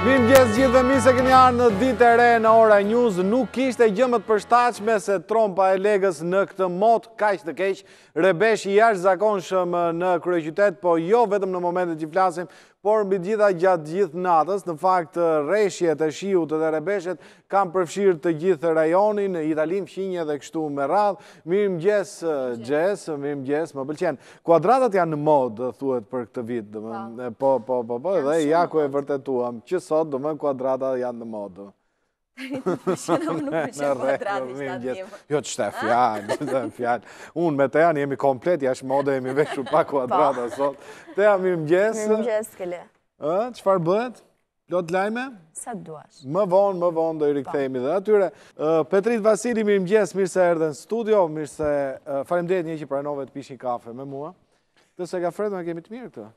Mirëmëngjes gjithë dhe mirë se keni ardhur në ditë e re në Ora News, nuk kishte gjë më të përshtatshme se tromba e Legës në këtë mot kaq të keq, rrebesh i jashtëzakonshëm në kryeqytet, po jo vetëm në momentin që flasim, Por mbi të gjitha gjatë gjithë natës, në fakt reshjet e shiut dhe rrebeshet kanë përfshirë të gjithë rajonin, Italinë fqinje dhe kështu me radhë. Mirëmëngjes, Xhes, mirëmëngjes, më pëlqen. Kuadratet janë në modë, thuhet për këtë vit, domethënë, po. po, po, po, po, dhe ja ku e vërtetuam që sot, domethënë, kuadratet janë në modë. Shëna më nuk më qënë po drami shtë atë njëmë. Jo, ç'është fjala, ç'është fjala. Unë me Tedin jemi komplet jashtë mode, jemi veshur pa kuadrata sot. Tedi, mirëmëngjes. Mirëmëngjes, Kele. Çfarë bëhet? Plot lajme? Sa të duash. Më vonë, më vonë do i rikthehemi dhe atyre. Petrit Vasili, mirëmëngjes, mirë se erdhe në studio, mirë se, faleminderit që pranove të pish një kafe me mua. Se kafen e kemi të mirë këtë.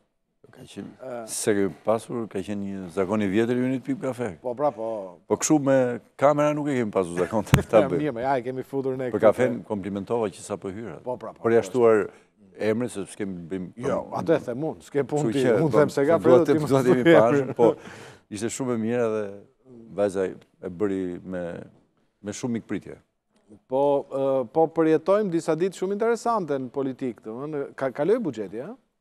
Ka qenë, se ke pasur, ka qenë një zakon i vjetër joni të pimë kafe. Po, pra, po. Po, kështu me kamera nuk e kemi pasur zakon të ta bëjmë. Mirë, me ja, e kemi futur ne këtë. Për kafen, komplimentova që sapo hyra. Po, pra, po. Përjashtuar emrin, se s'kem bëjmë... Jo, atë e them unë, s'ke punë ti, mund them se ka për dhe ti më të themi pashë, po, ishte shumë e mirë dhe vajza e bëri me, me shumë mikpritje. Po, po përjetojmë disa ditë shumë interesante në politikë, domethënë, ka, kaloi buxheti, ja?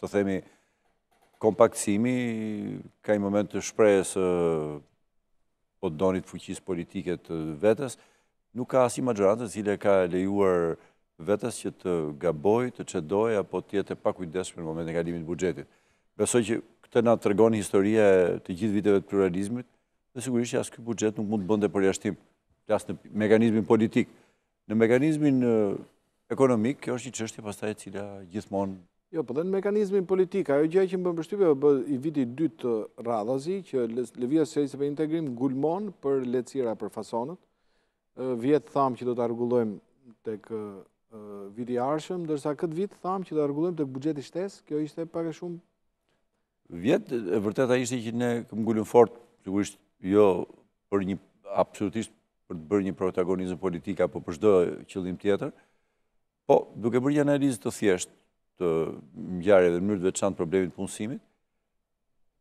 të themi, kompaktësimi ka një moment të shprehjes, po të doni, të fuqisë politike të vetes, nuk ka asnjë maxhorancë, e cila i ka lejuar vetes që të gabojë, të cedojë, apo të jetë e pakujdesshme në momentin e kalimit të buxhetit. Besoj që këtë na e tregon historia e të gjithë viteve të pluralizmit, dhe sigurisht që as ky buxhet nuk mund të bënte përjashtim, as në mekanizmin politik. Në mekanizmin ekonomik, kjo është një çështje pastaj e cila gjithmonë... Jo, po, po dhe në mekanizmin politik, ajo gjë që më bën përshtypje, bëhet viti i dytë radhazi, që Lëvizja Socialiste për Integrim ngulmon për lehtësira për fasonët, vjet thamë që do ta rregullojmë tek viti i ardhshëm, ndërsa këtë vit thamë që do ta rregullojmë tek buxheti shtesë, kjo ishte pak e shumë Vjet, e vërteta ishte që ne këmbëngulëm fort, sigurisht jo për një, absolutisht për të bërë një protagonizm politik apo për çdo qëllim tjetër, po duke bërë një analizë të thjeshtë të ngjarjes dhe në mënyrë të veçantë problemit të punësimit,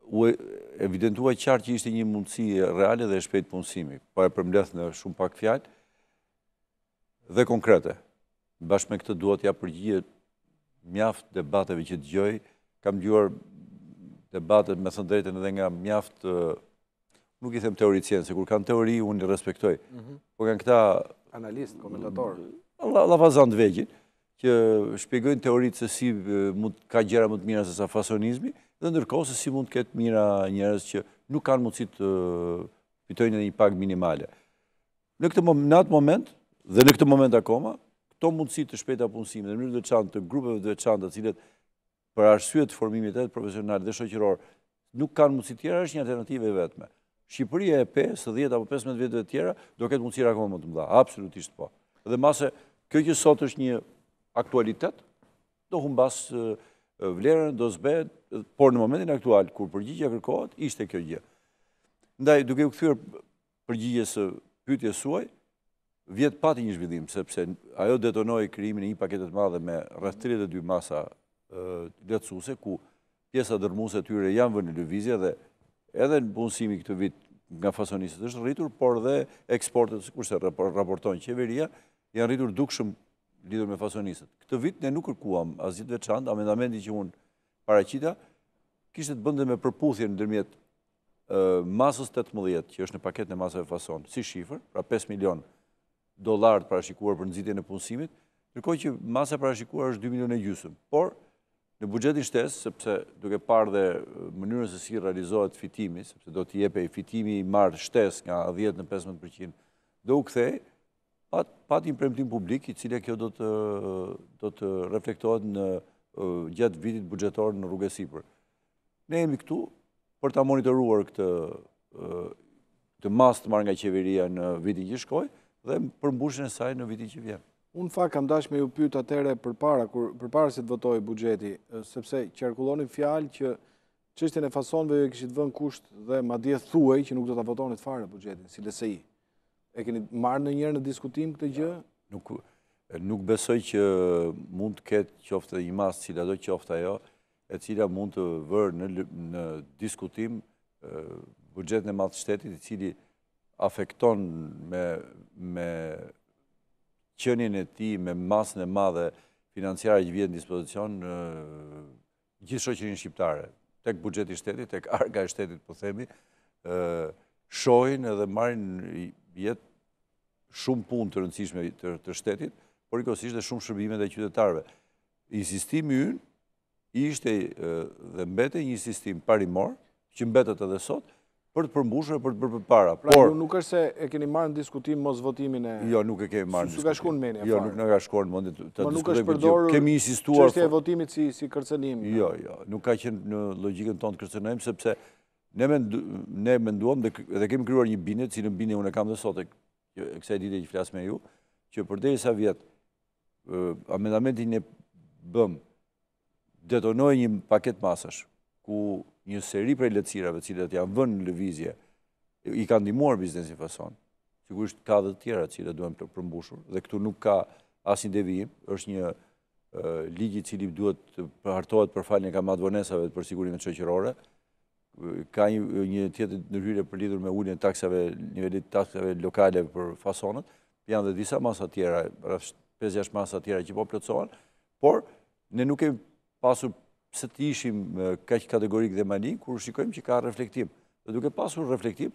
u evidentua qartë që ishte një mundësi reale dhe e shpejtë punësimi, po e përmbledh në shumë pak fjalë, dhe konkrete. Bashkë me këtë duhet t'ia përgjigje mjaft debateve që dëgjoj. Kam dëgjuar debate me thënë të drejtën edhe nga mjaft nuk i them teoricienë, se kur kanë teori unë i respektoj. Mhm. Po kanë këta analistë, komentatorë, llafazanë të vegjël që shpjegojnë teoritë se si mund të ketë gjëra më të mira sesa fasonizmi dhe ndërkohë se si mund të ketë mijëra njerëz që nuk kanë mundësi të fitojnë edhe një pagë minimale. Në këtë në atë moment dhe në këtë moment akoma, këto mundësi të shpejta punësimi dhe në mënyrë të veçantë të grupeve të veçanta, të cilat për arsye të formimit edhe profesional dhe shoqëror nuk kanë mundësi të tjera, është një alternativë e vetme. Shqipëria e 5, 10 apo 15 vjetëve të tjera do ketë mundësi akoma më të mëdha, absolutisht po. Dhe mbase kjo që sot është një aktualitet, do humbasë vlerën, do zbehet, por në momentin aktual, kur përgjigja kërkohet, ishte kjo gjë. Ndaj, duke u kthyer përgjigjes së pyetjes suaj, vjet pati një zhvillim, sepse ajo detonoi krijimin e një pakete të madhe me rreth 32 masa lehtësuese, ku pjesa dërrmuese e tyre janë vënë në lëvizje dhe edhe punësimi këtë vit nga fasonistët është rritur, por dhe eksportet, sikurse raporton qeveria, janë rritur dukshëm lidhur me fasonistët. Këtë vit ne nuk kërkuam asgjë të veçantë, amendamenti që unë paraqita, kishte të bënte me përputhjen ndërmjet masës 18, që është në paketën e masave fason, si shifër, pra 5 milion dollarë të parashikuar për nxitjen e punësimit, ndërkohë që masa e parashikuar është 2 milion e gjysëm. Por, në buxhetin shtesë, sepse duke parë dhe mënyrën se si realizohet fitimi, sepse do të jepej fitimi i marrë shtesë nga 10 në 15%, do u kthehej, pati një premtim publik, i cili kjo do të reflektohet në gjatë vitit buxhetor në rrugë e sipër. Ne jemi këtu për ta monitoruar këtë masë të marrë nga qeveria në vitin që shkoi dhe përmbushjen e saj në vitin që vjen. Unë fakt kam dashë me ju pyt atëherë përpara, përpara se të votohej buxheti, sepse qarkullonin fjalë që çështjen e fasonëve ju e kishit vënë kusht dhe madje thuhej që nuk do të votonit fare buxhetin, si LSI. E keni marrë ndonjëherë në diskutim këtë gjë? Nuk, nuk besoj që mund të ketë qoftë një masë cilado qoftë ajo, e cila mund të vërë në diskutim buxhetin e madh të shtetit, i cili afekton me qenien e tij, me masën e madhe financiare që vë në dispozicion, gjithë shoqërinë shqiptare, tek buxheti i shtetit, tek arka e shtetit, po themi, shohin edhe marrin jetë shumë punë të rëndësishme të shtetit, por njëkohësisht dhe shumë shërbime të qytetarëve. Insistimi ynë ishte dhe mbetet një insistim parimor, që mbetet edhe sot, për të përmbushur e për të bërë përpara. Pra, Por, nuk është se e keni marrë në diskutim mos votimin e... Jo, nuk e kemi marrë në diskutim. S'u ka shkuar në mendje, Jo, nuk na ka shkuar në mendje të diskutojmë. Nuk është përdorur kemi insistuar... çështja e votimit si, si kërcënim. Jo, jo, nuk ka qenë në logikën tonë të kërcënojmë, sepse ne, mendu, ne menduam dhe, dhe kemi krijuar një bindje, cilën bindje unë e kam dhe sot, e, e kësaj dite që flas me ju, që përderisa vjet Amendamentin e bëmë, detonoi një paketë masash, ku një seri prej lehtësirave të cilat janë vënë në lëvizje, e kanë ndihmuar biznesin fason, sigurisht ka dhe të tjera të cilat duhen përmbushur, dhe këtu nuk ka asnjë devijim, është një ligj i cili duhet të hartohet për faljen e kamatëvonesave për sigurimet shoqërore, Ka një tjetër ndërhyrje për lidhur me uljen e taksave, nivelit të taksave lokale për fasonët, janë dhe disa masa të tjera, rreth 5-6 masa të tjera që po plotësohen, por ne nuk kemi pasur pse të ishim kaq kategorikë, demani, kur shikojmë që ka reflektim. Dhe duke pasur reflektim,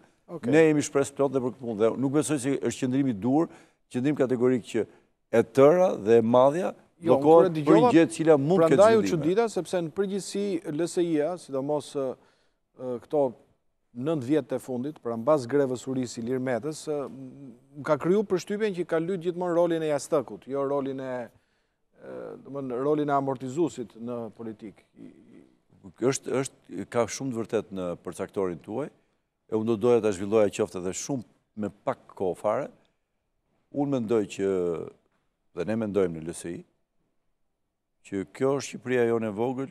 ne jemi shpresëplotë dhe për këtë punë. Dhe nuk besoj se është qëndrimi i duhur, qëndrim kategorik që e tëra dhe e madhja jo, bllokohet për një gjë e cila mund të ketë zgjidhje. Prandaj u çudita sepse në përgjithësi LSI-ja, sidomos këto 9 vjet të fundit, pra mbas grevës së urisë Ilir Metës, më ka kriju përshtypjen që ka luajtur gjithmonë rolin e jastëkut, jo, rolin e domethënë rolin e amortizuesit në politikë. Është është ka shumë të vërtetë në përcaktorin tuaj. E unë do doja ta zhvilloja qoftë edhe shumë me pak kohë fare. Unë mendoj që, dhe ne mendojmë në LSI, që kjo Shqipëria jonë e vogël,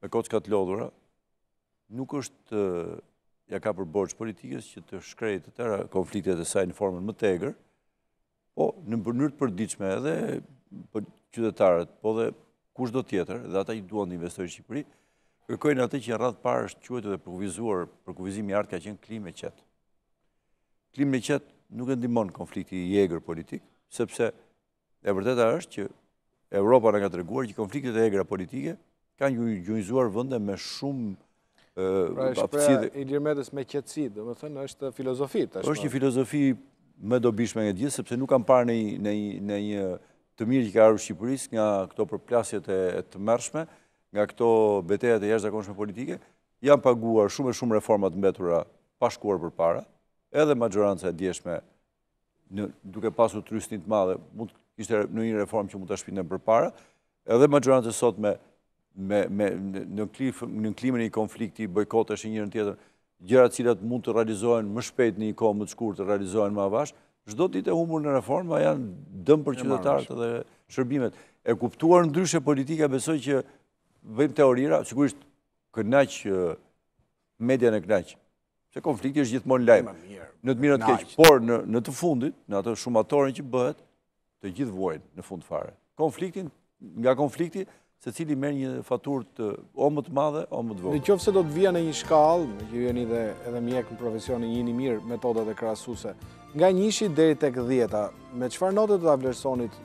me kocka të lodhura, nuk është ia ka për borxh politikës që të shkrehë të tëra konfliktet e saj në formën më të egër, Po, në mënyrë të përditshme edhe për qytetarët, po dhe kushdo tjetër, dhe ata që duan të investojnë në Shqipëri, kërkojnë atë që në radhë të parë është quajtur dhe përkufizuar, përkufizimi i artë ka qenë klimë e qetë. Klimën e qetë nuk e ndihmon konflikti i egër politik, sepse e vërteta është që Evropa na ka treguar që konfliktet e egra politike kanë gjunjëzuar vende me shumë Pra shprehja e Ilir Metës me qetësi, domethënë është filozofi tashmë. është një filozofi më e dobishme nga gjithë, sepse nuk kam parë ndonjë të mirë që i ka ardhur Shqipërisë nga këto përplasjet e tmerrshme, nga këto betejat e jashtëzakonshme politike, janë paguar shumë e shumë reforma të mbetura pa shkuar përpara, edhe maxhoranca e djeshme në duke pasur trysni të madhe, mund të ishte në një reformë që mund të shpinte përpara, edhe maxhoranca sot me në klimën e një konflikti, bojkoti është njërën tjetër, gjëra të cilat mund të realizohen më shpejt në një kohë më të shkurtër realizohen më avash, çdo ditë e humbur në reforma janë dëm për qytetarët dhe shërbimet. E kuptuar ndryshe politika, besoj që vë në te o rira, sigurisht kënaq, median e kënaq, Se konflikti është gjithmonë lajm. Në të mirë të keq, por në të fundit, në atë shumatorin që bëhet, të gjithë vuajnë në fund fare. Konfliktin, nga konflikti, secili merr një faturë o më të madhe, o më të vogël. Në qoftë se do të vija një shkallë, meqë jeni edhe mjek në profesion i njihni mirë metodat krahasuese, nga njëshi deri tek dhjeta, me çfarë note do ta vlerësonit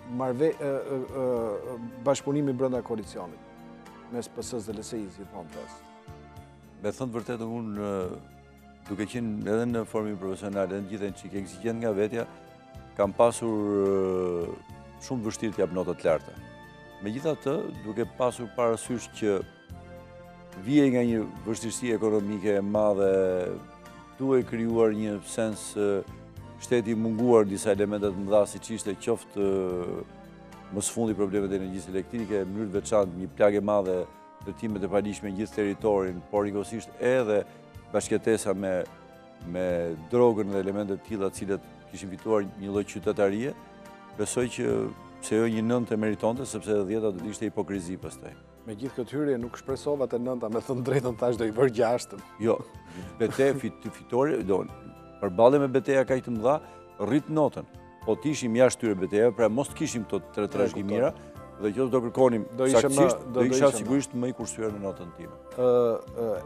bashkëpunimin brënda koalicionit, mes PS-së dhe LSI-së, më më tësë? Me thënë të vërtetën unë duke qenë edhe në formim profesional, edhe në gjithënjë shumë ekzigjent nga vetja, kam pasur shumë vështirë të jap nota të larta. Megjithatë, duke pasur parasysh që vijmë nga një vështirësi ekonomike e madhe, duhej krijuar një sens shteti i munguar disa elemente të mëdha siç ishte qoftë më së fundi problemet e energjisë elektrike, mënyrë të veçantë një plagë e madhe Ndërtimet e paligjshme në gjithë territorin, por njëkohësisht edhe bashkëjetesa me me drogën dhe elemente të tilla të cilat kishin fituar një lloj qytetarie, besoj që pse jo një nëntë e meritonte sepse edhe dhjeta do të ishte hipokrizi pastaj. Me gjithë këtë hyrje nuk shpresova te nënta me thënë të drejtën thashë do i vërë gjashtën. Jo, bete, fit, fitore, do, përballje me beteja kaq të mëdha, rrit notën. po të ishim jashtë këtyre betejave, pra mos të kishim këto tre trashëgimi, dhe kjo do kërkonim saksisht, do isha sigurisht më i kursyer në notën time.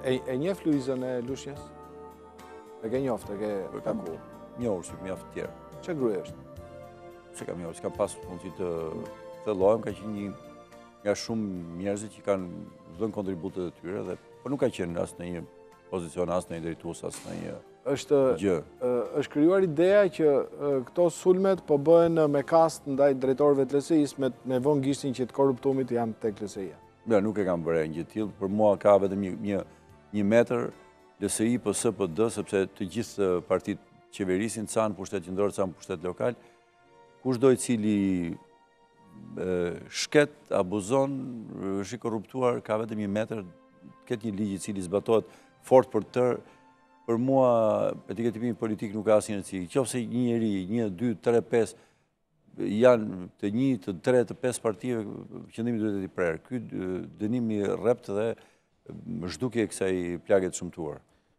E njeh Luizën e Lushnjes? E ke njoftë, e ke taku? Njohur, si mjaft të tjerë. Ç'grua është? S'e kam njohur, s'kam pasë mundësi të thellohem, ka qenë një nga shumë njerëzit që kanë dhënë kontributet e tyre, dhe po nuk ka qenë as në një pozicion as në një drejtues, as në një gjë. është krijuar ideja që këto sulmet po bëhen me kast ndaj drejtorëve të LSI-së me, me vënë gishtin që të korruptumit janë te LSI-ja. Mërë, nuk e kam bërë një gjë të tillë, për mua ka vetëm një, një, një metër LSI, PS, PD, sepse të gjitha partitë qeverisin, ca në pushtet qendror, ca në pushtet lokal, Kushdo i cili shket, abuzon, është i korruptuar, ka vetëm një metër, të ketë një ligj i cili zbatohet fort për tërë, për mua etiketimi politik nuk ka asnjë cikë. Qoftë se një njeri, një, dy, tre, pesë, janë të një, të tre, të pesë partive, qëndrimi duhet të jetë i prerë. Ky dënim i rreptë dhe zhdukje e kësaj plage të shëmtuar.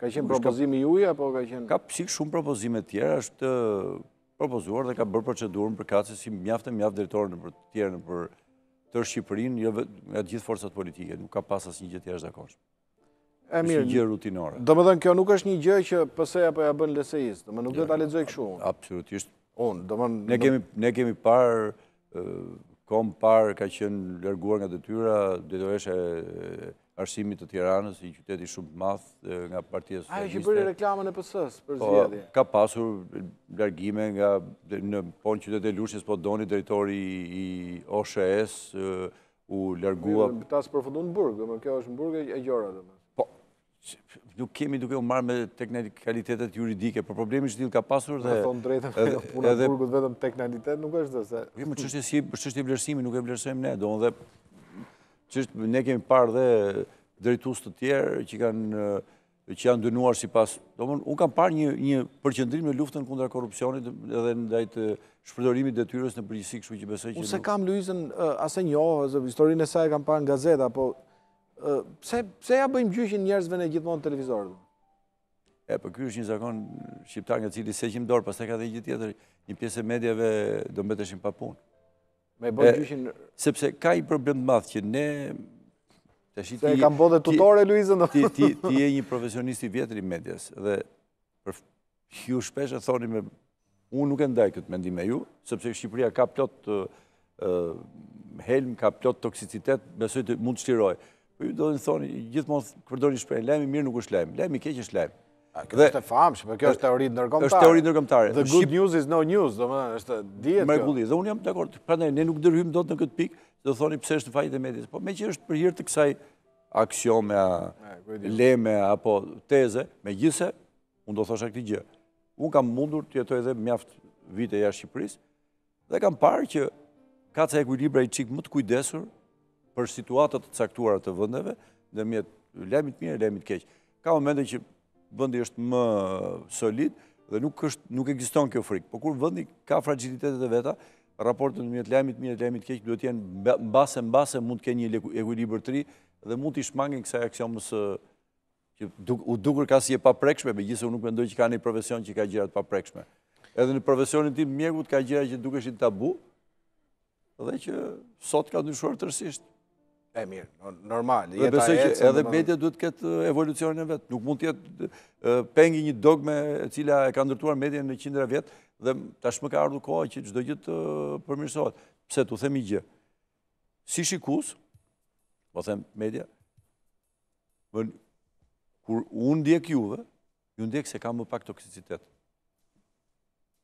Ka qenë propozimi juaj, apo ka qenë... Ka pasur shumë propozime tjera, është propozuar dhe ka bërë procedurën përkatëse si mjaft e mjaft drejtorë të tjerë nëpër tërë Shqipërinë, jo nga të gjithë forcat politike, nuk ka pas asnjë gjë të jashtëzakonshme. E mirë, është një gjë rutinore. Domethënë kjo nuk është një gjë që PS-ja po ia bën LSI-së, domethënë nuk do ta lexoj kështu. Absolutisht. Unë, do më... Ne kemi parë, kom parë, ka qenë larguar nga detyra drejtoresha e arsimit të Tiranës, një qyteti shumë të madh nga Partia Socialiste. Ajo që bëri reklamën e PS-së për po, zgjedhje? Ka pasur largime nga në po në qytetin e Lushnjës, po doni drejtori i OSHS u largua... Ata s'përfunduan në burg, domethënë kjo është në burg e gjora domethënë. Po, nuk kemi duke u marrë me teknikalitetet juridike, por problem i tillë ka pasur dhe... Në thonë drejtën, puna e burgut vetëm teknikalitet, nuk është dhe se... Jo, më çështje si, çështje vlerësimi, nuk e vlerësojmë ne, domethënë Që është, ne kemi parë dhe drejtues të tjerë që kanë që janë dënuar sipas... Unë kam parë një, një përqendrim në luftën kundra korrupsionit edhe ndaj shpërdorimit të detyrës në përgjithësi kështu që besoj që... Unë s'e kam, Luizën as e njoh, historinë e saj e kam parë në gazeta, po pse, pse ia bëjmë gjyqin njerëzve në gjithmonë televizor? E, po po kjo është një zakon shqiptar nga i cili s'heqim dorë, pastaj ka dhe një gjë tjetër, një pjesë e mediave do mbeteshin pa punë. Me bërë gjyqin... Sepse ka një problem të madh që ne... Se e kam bërë dhe tutore, Luizën? Ti je një profesionist i vjetër i medias, dhe ju shpesh e thoni me... Unë nuk e ndaj këtë mendim me ju, sepse Shqipëria ka plot helm, ka plot toksicitet, besoj mund të çlirojë. Ju do të thoni, gjithmonë përdorni shprehjen, lajmi i mirë nuk është lajm, lajmi i keq është lajm. Kjo është e famshme, kjo është teori ndërkombëtare. Është teori ndërkombëtare. The good news is no news, domethënë është dihet. Mrekulli, dhe unë jam dakord. Prandaj ne nuk ndërhyjmë dot në këtë pikë, se do thoni pse është faji i medias. Po meqë është për hir të kësaj aksiome, leme apo teze, megjithëse unë do thosha këtë gjë. Unë kam mundur të jetoj edhe mjaft vite jashtë Shqipërisë Dhe kam parë që ka ca ekuilibra një çik më të kujdesur për situata të caktuara të vendeve, ndërmjet lajmit të mirë e lajmit të keq. Ka momente që vendi është më solid dhe nuk është nuk ekziston kjo frikë. Por kur vendi ka fragilitetet e veta, raportet ndërmjet lajmit të mirë e lajmit të keq duhet të jenë mbase mbase mund të kenë një ekuilibër të ri dhe mund t'i shmangen kësaj aksiomës së Që duk, u dukërka si e paprekshme, megjithëse unë nuk mendoj që ka një profesion që ka gjëra të paprekshme. Edhe në profesionin tim të mjekut ka gjëra që dukeshin tabu, dhe që sot kanë ndryshuar tërësisht. E mirë, normal. Dhe besoj që edhe media duhet të ketë evolucionin e vet. Nuk mund të jetë peng i një dogme e cila e ka ndërtuar media në qindra vjet dhe tashmë ka ardhur koha që çdo gjë të përmirësohet. Pse, të them një gjë. Si shikues, po them media, Kur unë ndjek juve, ju ndjek se kam më pak toksicitet.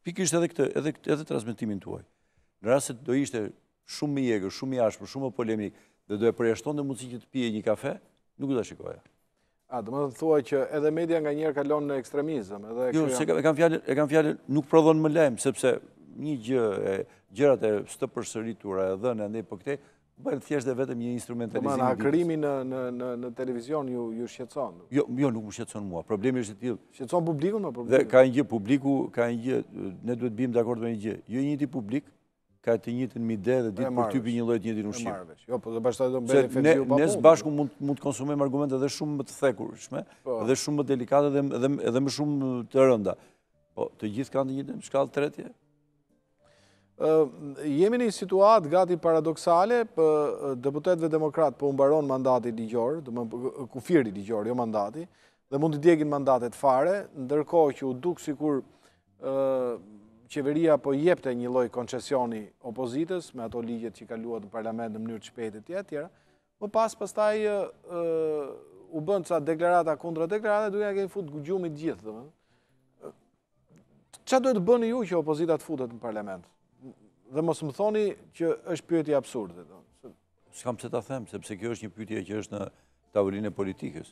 Pikërisht edhe këtë, edhe, edhe transmitimin tuaj. Në rast se do ishte shumë më i egër, shumë më i ashpër, shumë më polemik, dhe do e përjashtonte mundësinë që të pije një kafe, nuk do ta shikoja. A, do me thënë thua që edhe media nganjëherë kalon në ekstremizëm. Edhe jo, se e kam fjalën, e kam fjalën, nuk prodhon më lajm, sepse një gjë, e, gjërat janë të përsëritura e dhe në ndej për po këte, Bëhet thjesht dhe vetëm një instrumentalizim. Domethënë, akrimi në televizion ju shqetëson? Jo, jo, nuk më shqetëson mua. Problemi është i tillë. Shqetëson publikun më problemi? Dhe ka një gjë, publiku ka një gjë, ne duhet të biem dakord me një gjë. Jo i njëjti publik ka të njëjtin mide dhe di ta përtypë njëlloj të njëjtin ushqim. Jo, po dhe bashkëtaj do mbedi fevju pa punë. Ne së bashku mund të konsumojmë argumente dhe shumë më të thekshme, po, dhe shumë më delikate dhe më shumë të rënda. Po, të gjithë kanë të njëjtën shkallë tretje? Jemi në një situatë gati paradoksale, deputetëve demokratë po u mbaron mandati ligjor, domethënë kufiri ligjor, jo mandati, dhe mund t'i djegin mandatet fare, ndërkohë që u duk sikur qeveria po jepte një lloj koncesioni opozitës, me ato ligjet që kaluat në parlament në mënyrë të shpejtë e tjera e tjera, më pas pastaj u bënë ca deklarata kundra deklarata, duket e kemi fut gjumit të gjithë, domethënë. Ça duhet të bëni ju që opozita të futet në parlament? Dhe mos më thoni që është pyetje absurde. S'kam pse ta them, sepse kjo është një pyetje që është në tavolinën e politikës.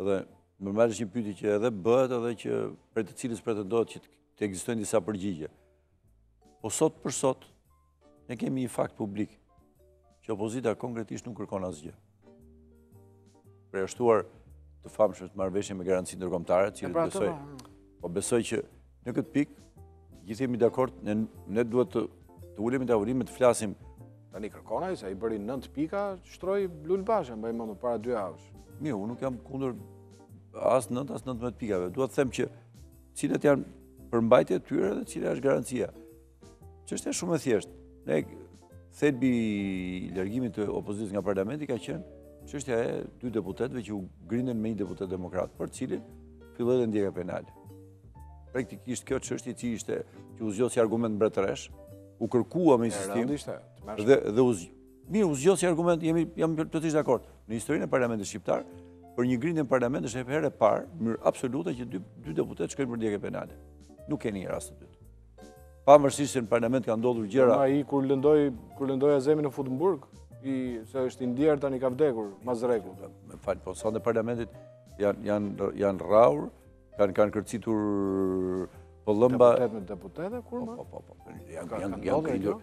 Dhe mirë bën, është një pyetje që edhe bëhet edhe që prej së cilës pretendohet që të ekzistojnë disa përgjigje. Po sot për sot, Ne kemi një fakt publik që opozita konkretisht nuk kërkon asgjë. Përjashtuar të famshmen marrëveshje me garanci ndërkombëtare, që pra, besoj, po besoj që në këtë pikë, të gjithë jemi dakord, ne, ne duhet të, të ulemi në tavolinë e të flasim. Tani kërkon ai, se i bëri nëntë pika, shtroi Lul Basha, më imë në para dy javësh. Mirë, unë nuk jam kundër as nëntë, as nëntëmbëdhjetë pikave. Dua të them që cilat janë përmbajtjet e tyre dhe cila është garancia. Çështja është shumë e thjeshtë. Në, thelbi i largimit të opozitës nga parlamenti ka qenë çështja e dy deputetëve që u grindën me një deputet demokrat, për të cilin filloi dhe ndjekja penale. Praktikisht kjo çështje që ishte që u zgjodh si argument mbretëreshë, u kërkua me insistim dhe dhe u, mirë, u zgjodh si argument, jemi jam totalisht dakord. Në historinë e parlamentit shqiptar, për një grindje në parlament është hera e parë, në mënyrë absolute që dy dy deputetë shkojnë për ndjekje penale. Nuk keni një rast të dytë. Pavarësisht se në parlament kanë ndodhur gjëra. Ma i kur lëndohej, kur lëndohej Azemi në Futmburg, se është i ndjerë tani ka vdekur, ma zreku. Më fal, po sa në parlamentit janë jan, jan rraur, kanë kan kërcitur pëllëmba... Deputet me deputete, kur ma? Po, po, po, po. Janë jan, jan grindur,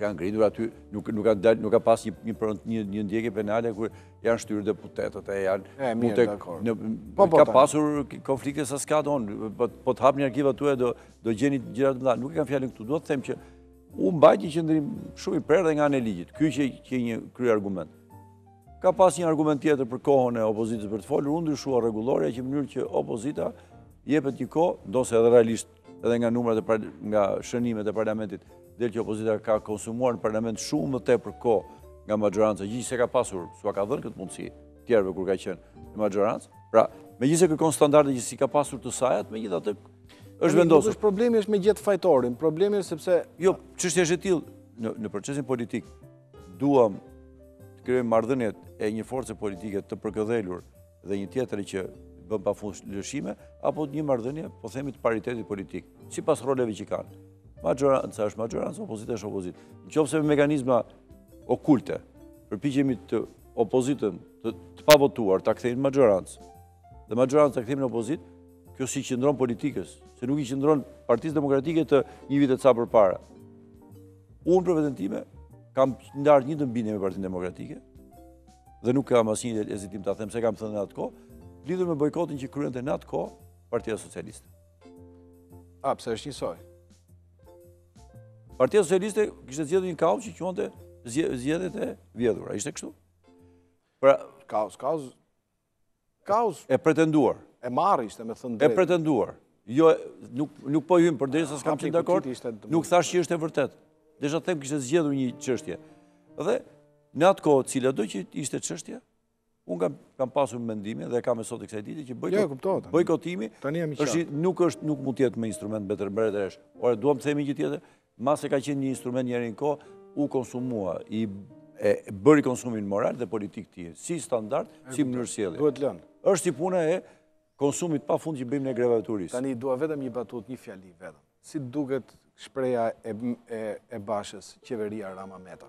kanë grindur aty, nuk, nuk, kanë dal, nuk ka pas një, një, një, një ndjekje penale kur janë shtyrë deputetët e janë... E, mirë, dakord. Po, po, ka pasur konflikte sa s'ka, do, po, po t'i hapni arkivat e do... do gjeni gjëra të mëdha. Nuk e kam fjalën këtu, do të them që u mbajt një qëndrim shumë i prerë dhe nga ana e ligjit. Ky qe një kryeargument. Ka pas një argument tjetër për kohën e opozitës për të folur, u ndryshua rregullorja në mënyrë që opozitës t'i jepet një kohë, ndonëse edhe realisht edhe nga numrat e nga shënimet e parlamentit, del që opozita ka konsumuar në parlament shumë më tepër kohë nga maxhoranca, gjithsesi ka pasur, s'ua ka dhënë këtë mundësi të tjerëve kur ka qenë në maxhorancë, pra, megjithëse kërkon standarde që s'i ka pasur të sajat, megjithatë është vendosur. Nuk është problemi është me gjithë fajtorin, problemi është sepse... Jo, çështja është e tillë, në, në procesin politik, duam të krijojmë marrëdhëniet e një force politike të përkëdhelur dhe një tjetre që bën pa fund lëshime, apo një marrëdhënie, po themi të paritetit politik, sipas roleve që kanë. Maxhoranca është maxhorancë, opozita është opozitë. Në qoftë se me mekanizma okulte, përpiqemi që opozitën të, të pavotuar, ta kthejmë në maxhorancë, Dhe maxhorancën ta kthejmë në opozitë, kjo s'i qëndron politikës, se nuk i qëndron Partisë Demokratike të një viti e ca përpara. Unë për veten time, kam ndarë një të mëndje me Partinë Demokratike, dhe nuk kam asnjë hezitim ta them, se e kam thënë në atë kohë, lidhur me bojkotin që kryente në atë kohë, Partia Socialiste. A, pse është njësoj? Partia Socialiste kishte zgjedhur një kauzë që e quante zgjedhjet e vjedhura, ishte kështu? Pra, kauzë, kauzë, Kauzë. E pretenduar. E marrë ishte, me thënë drejtë. E pretenduar. Jo, nuk po hyj, përderisa s'kam qënë dakord, nuk thashë që është e vërtetë. Desha të them kishte zgjedhur një çështje. Dhe në atë kohë, cilado që ishte çështja, unë kam, kam pasur mendimin dhe e kam sot e kësaj dite që bojko, jo, bojkotimi është, nuk, është, nuk mund të jetë më instrument mbret a mbretëreshë. Ore, duam të themi një tjetër, Mbase ka qenë një instrument një herë e një kohë, u konsumua, i bëri konsumin moral dhe politik të tij, si standard, si mënyrë sjelljeje. Duhet lënë. është si puna e konsumit pa fund që i bëjmë ne grevave të urisë. Tani, dua vetëm një batutë, një fjali vetëm. Si duket shprehja e Bashës qeveria Rama-Meta?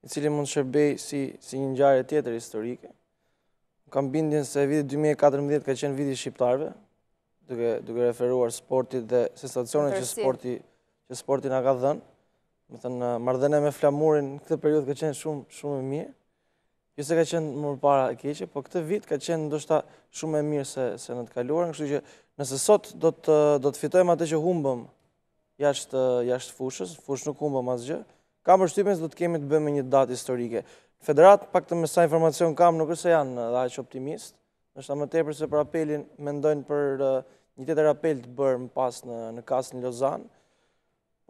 i cili mund të shërbejë si si një ngjarje tjetër historike. Kam bindjen se viti 2014 ka qenë vit i shqiptarëve, duke duke referuar sportit dhe sensacionet që sporti që sporti na ka dhënë. Domethënë marrëdhënia me flamurin në këtë periudhë ka qenë shumë shumë e mirë. Jo se ka qenë më parë e keqe, por këtë vit ka qenë ndoshta shumë e mirë se se në të kaluarën, kështu që nëse sot do të do të fitojmë atë që humbëm jashtë jashtë fushës, fushë nuk humbëm asgjë. Kam përshtypjen se do të kemi të bëjmë me një datë historike. Në Federatë, të paktën me sa informacion kam, nuk është se janë dhe aq optimistë, ndoshta më tepër se për apelin mendojnë për një tjetër apel të bërë më pas në në KAS në Lozanë.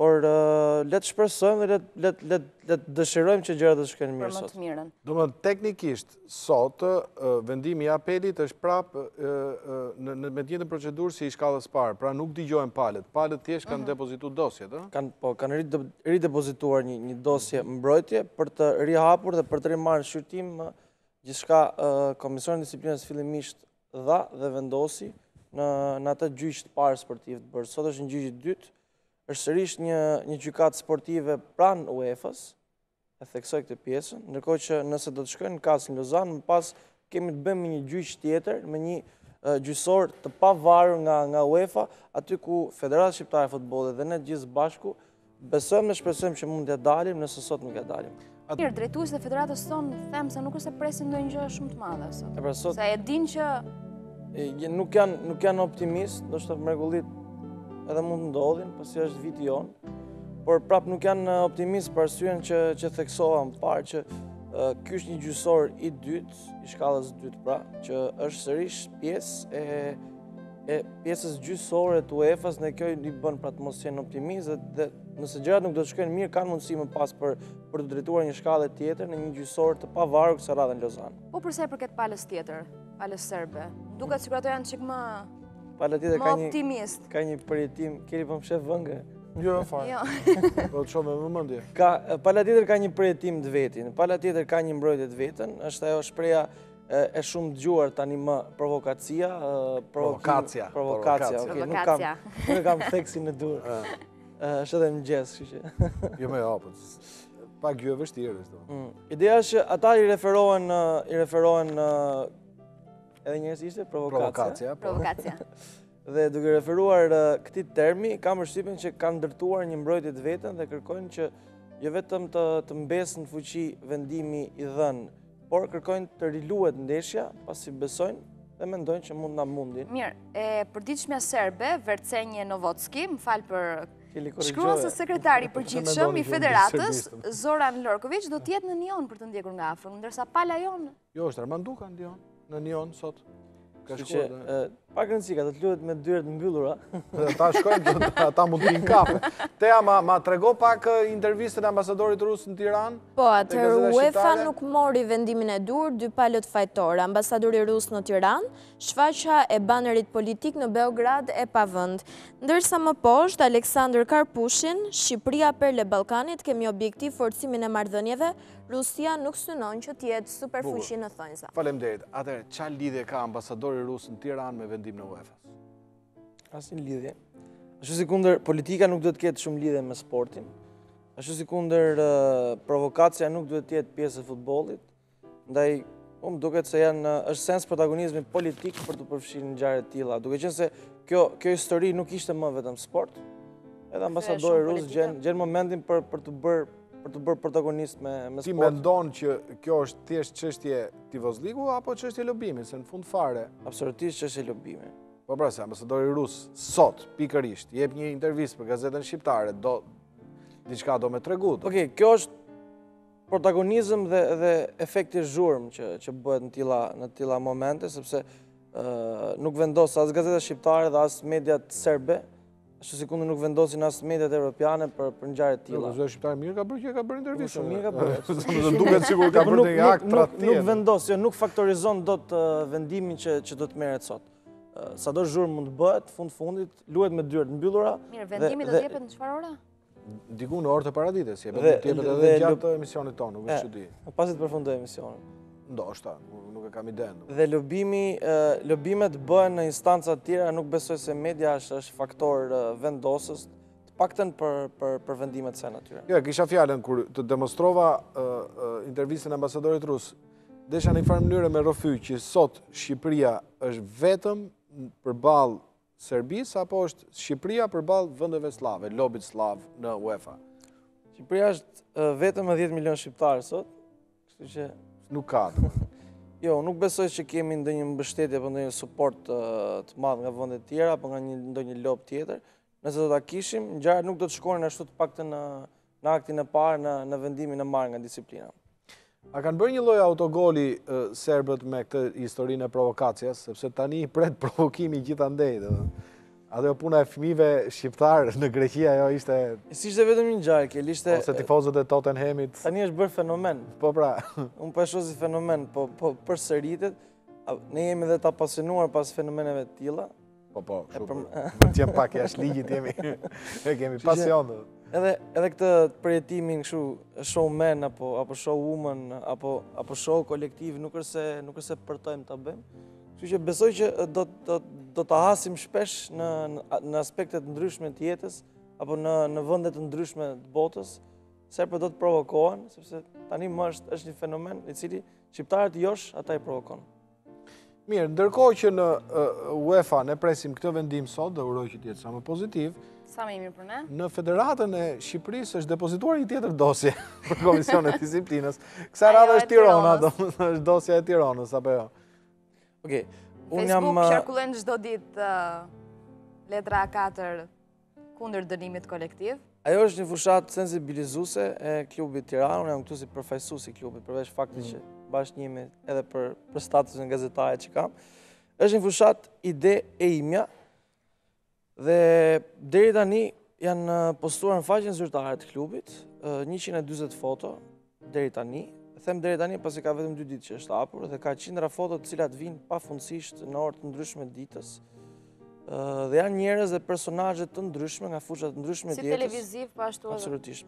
Por le të shpresojmë dhe le të le të le të dëshirojmë që gjërat të shkojnë mirë sot. Për më të mirën. Domethënë teknikisht Sot, vendimi i Apelit është prapë në të njëjtën procedurë si i shkallës së parë, pra nuk digjohen palët. Palët thjesht kanë depozitu dosjet, e? Kanë, po, kanë ridepozituar një dosje mbrojtje për të rihapur dhe për të rimarrë në shqyrtim gjithçka Komisioni i Disiplinës fillimisht dha dhe vendosi në atë gjyq të parë sportiv të bërë. Sot është një gjyq i dytë, është sërish një gjykatë sportive pranë UEFA-s, e theksoj këtë pjesë, ndërkohë që nëse do të shkojnë në KAS në Lozanë, më pas kemi të bëjmë me një gjyq tjetër, me një gjyqësor të pavarur nga, nga UEFA, aty ku Federata Shqiptare e Futbollit dhe ne të gjithë së bashku, besojmë dhe shpresojmë që mund t'ia dalim, nëse sot nuk ia dalim. Mirë, drejtuesit e federatës tonë, them se nuk është se presin ndonjë gjë shumë të madhe sot. E pra sot... Se e dinë që... nuk janë, nuk janë optimistë, ndoshta mrekullitë edhe mund të ndodhin, pasi është viti jonë, Por prap nuk janë optimistë për arsyen që që theksova më parë që ky është një gjyqësor i dytë, i shkallës së dytë pra, që është sërish pjesë e e pjesës gjyqësore të UEFA-s dhe kjo i bën pra të mos jenë optimistë dhe nëse gjërat nuk do të shkojnë mirë kanë mundësi më pas për për t'iu drejtuar një shkalle tjetër në një gjyqësor të pavarur kësaj radhe në Lozanë. Po për sa i përket palës tjetër, palës serbe? Duket sikur ato janë çik më Pala tjetër ka një... optimist. Ka një përjetim, Keri po më shef vëngër. Jo, fare. Jo. Po të shoh me mendje. Pala tjetër ka një përjetim të vetin, pala tjetër ka një mbrojtje të vetën, është ajo shprehja e shumëdëgjuar tani më provokacia. Provokacia. Provokacia, ok, nuk kam, nuk kam theksin e duhur. është edhe në gjesë, që që. Jo me hapët, po, po gjuhë e vështirë, është. Mm. Ideja është që ata i referohen, i referohen Edhe njërës ishte provokacija. Provokacija. Dhe duke referuar këtij termi, kam përshtypjen që kanë ndërtuar një mbrojtje të vetën dhe kërkojnë që jo vetëm të, të mbesë në fuqi vendimi i dhënë, por kërkojnë të riluhet ndeshja, pasi besojnë dhe mendojnë që mund të na mundin. Mirë, e përditshmja serbe, Veçernje Novosti, më fal për shkruan se sekretari i përgjithshëm i federatës, Zoran Lakoviç, do të jetë në Nion për të ndjekur nga afër, ndërsa pala jonë Jo, është Armand Duka në Nion, në Nion sot. Ka shkuar. Që, pak rëndësi ka, do të luhet me dyer të mbyllura. ata shkojnë, ata mund të pinë kafe. Tea, ma, ma trego pak intervistën e ambasadorit rus në Tiranë? Po, atëherë UEFA nuk mori vendimin e duhur, dy palët fajtore. Ambasadori rus në Tiranë, shfaqja e banerit politik në Beograd e pavend. Ndërsa më poshtë, Aleksandr Karpushin, Shqipria perlë e Ballkanit, kemi objektiv forcimin e marrëdhënieve, Rusia nuk synon që të jetë superfuqi në thonjëza. Faleminderit. Atëherë, ça lidhje ka ambasadori rus në Tiranë me vendimin e UEFA-s? Asnjë lidhje. Ashtu sikundër politika nuk duhet të ketë shumë lidhje me sportin. Ashtu sikundër provokacia nuk duhet të jetë pjesë e futbollit. Ndaj Po më duket se janë, është sens protagonizmi politik për t'u përfshirë në ngjarje të tilla. Duke qenë se kjo, kjo histori nuk ishte më vetëm sport, edhe ambasadori rus gjen, gjen momentin për, për t'u bërë Për t'u bërë protagonist me sport. Ti mendon që kjo është thjesht çështje tifozllëku apo çështje lobimi, se në fund fare? Absolutisht çështje lobimi. Po pra, se ambasadori rus sot pikërisht jep një intervistë për Gazetën Shqiptare, do diçka do me tregu. Okej, kjo është protagonizëm dhe dhe efekti zhurmë që që bëhet në tilla në tilla momente, sepse nuk vendos as Gazeta Shqiptare dhe as mediat serbe Ashtu sikundër nuk vendosin as mediat evropiane për ngjarje të tilla. Gazeta Shqiptare mirë ka bërë që e ka bërë intervistën. Shumë mirë ka bërë. Mos duket sikur ka bërë një akt tradhtie. Nuk vendos, jo, nuk faktorizon dot vendimin që do të merret sot. Sado zhurmë mund të bëhet, fund fundit, luhet me dyer të mbyllura. Mirë, vendimi do të jepet në çfarë ore? Diku në orë të paradites, jepet një, jepet edhe gjatë emisionit tonë, nuk është që di. E pasi të përfundojë emisioni. Ndoshta, nuk e kam idenë. Dhe lobimi, lobimet bëhen në instanca të tjera, nuk besoj se media është është faktor vendosës, të paktën për, për, për vendime të kësaj natyre. Jo, jo, e kisha fjalën, kur të demonstrova intervistën e ambasadorit rus, desha në një farë mënyre me rrëfy që sot Shqipëria është vetëm përballë Serbisë apo është Shqipëria përballë vendeve sllave, lobit sllav në UEFA? Shqipëria është vetëm me 10 milionë shqiptarë sot, kështu që nuk ka. jo, nuk besoj që kemi ndonjë mbështetje apo ndonjë suport të madh nga vende të tjera apo nga një ndonjë lob tjetër. Nëse do ta kishim, ngjarjet nuk do të shkonin ashtu të paktën në në aktin e parë në në vendimin e marrë nga disiplina. A kanë bërë një lloj autogoli serbët me këtë historinë e provokacijas, sepse tani i pret provokimi gjithandej, domethënë. Ajo puna e fëmijëve shqiptarë në Greqi ajo ishte Si ishte vetëm një ngjarje, kjo ishte ose tifozët e Tottenhamit. Tani është bërë fenomen. Po pra, unë po e shoh si fenomen, po po përsëritet. Ne jemi edhe të apasionuar pas fenomeneve të tilla. Po, po, shumë. Meqenëse pak jashtë ligjit jemi. E kemi pasion. Edhe, edhe këtë përjetimin kështu showman apo, apo show woman apo, apo show kolektiv nuk është se, nuk është se përtojmë ta bëjmë. Kështu që besoj që do, do, do ta hasim shpesh në, në aspekte të ndryshme të jetës apo në, në vende të ndryshme të botës serbët do të provokohen, sepse tanimë është, është një fenomen i cili shqiptarët i josh ata i provokon. Mirë, ndërkohë që në UEFA ne presim këtë vendim sot dhe uroj që të jetë sa më pozitiv. Sa më i miri për ne. Në Federatën e Shqipërisë është depozituar një tjetër dosje për Komisionin e Disiplinës. Kësaj radhe është Tirona, domethënë është dosja e Tironës apo jo. Okej. Unë në Facebook qarkullon çdo ditë letra A4 Kundër dënimit kolektiv? Ajo është një fushatë sensibilizuese e klubit Tirana, unë jam këtu si përfaqësues i klubit, përveç faktit mm. që bashkë njihemi edhe për, për statusin e gazetares që kam. është një fushatë ide e imja, dhe deri tani janë postuar në faqen zyrtare të klubit, 120 foto, Deri tani, them deri tani pasi ka vetëm dy ditë që është hapur dhe ka qindra foto të cilat vijnë pafundësisht në orë të ndryshme të ditës. Dhe janë njerëz dhe personazhe të ndryshme nga fusha të ndryshme të jetës. Si televiziv po ashtu edhe. Absolutisht.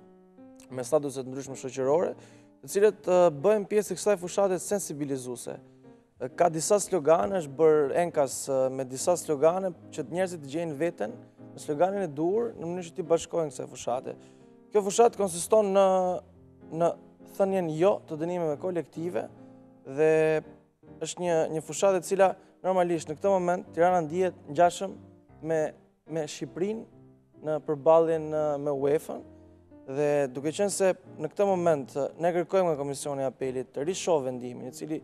Me statuse të ndryshme shoqërore, të cilët bëhen pjesë të kësaj fushate sensibilizuese. Ka disa slogane, është bërë enkas me disa slogane që të njerëzit të gjejnë veten në sloganin e duhur në mënyrë që t'i bashkohen kësaj fushate. Kjo fushatë konsiston në në thënien jo të dënimeve kolektive dhe është një një fushatë e cila normalisht në këtë moment Tirana ndihet ngjashëm me me Shqipërinë në përballjen me UEFA-n dhe duke qenë se në këtë moment ne kërkojmë nga Komisioni i Apelit të rishohë vendimin, i cili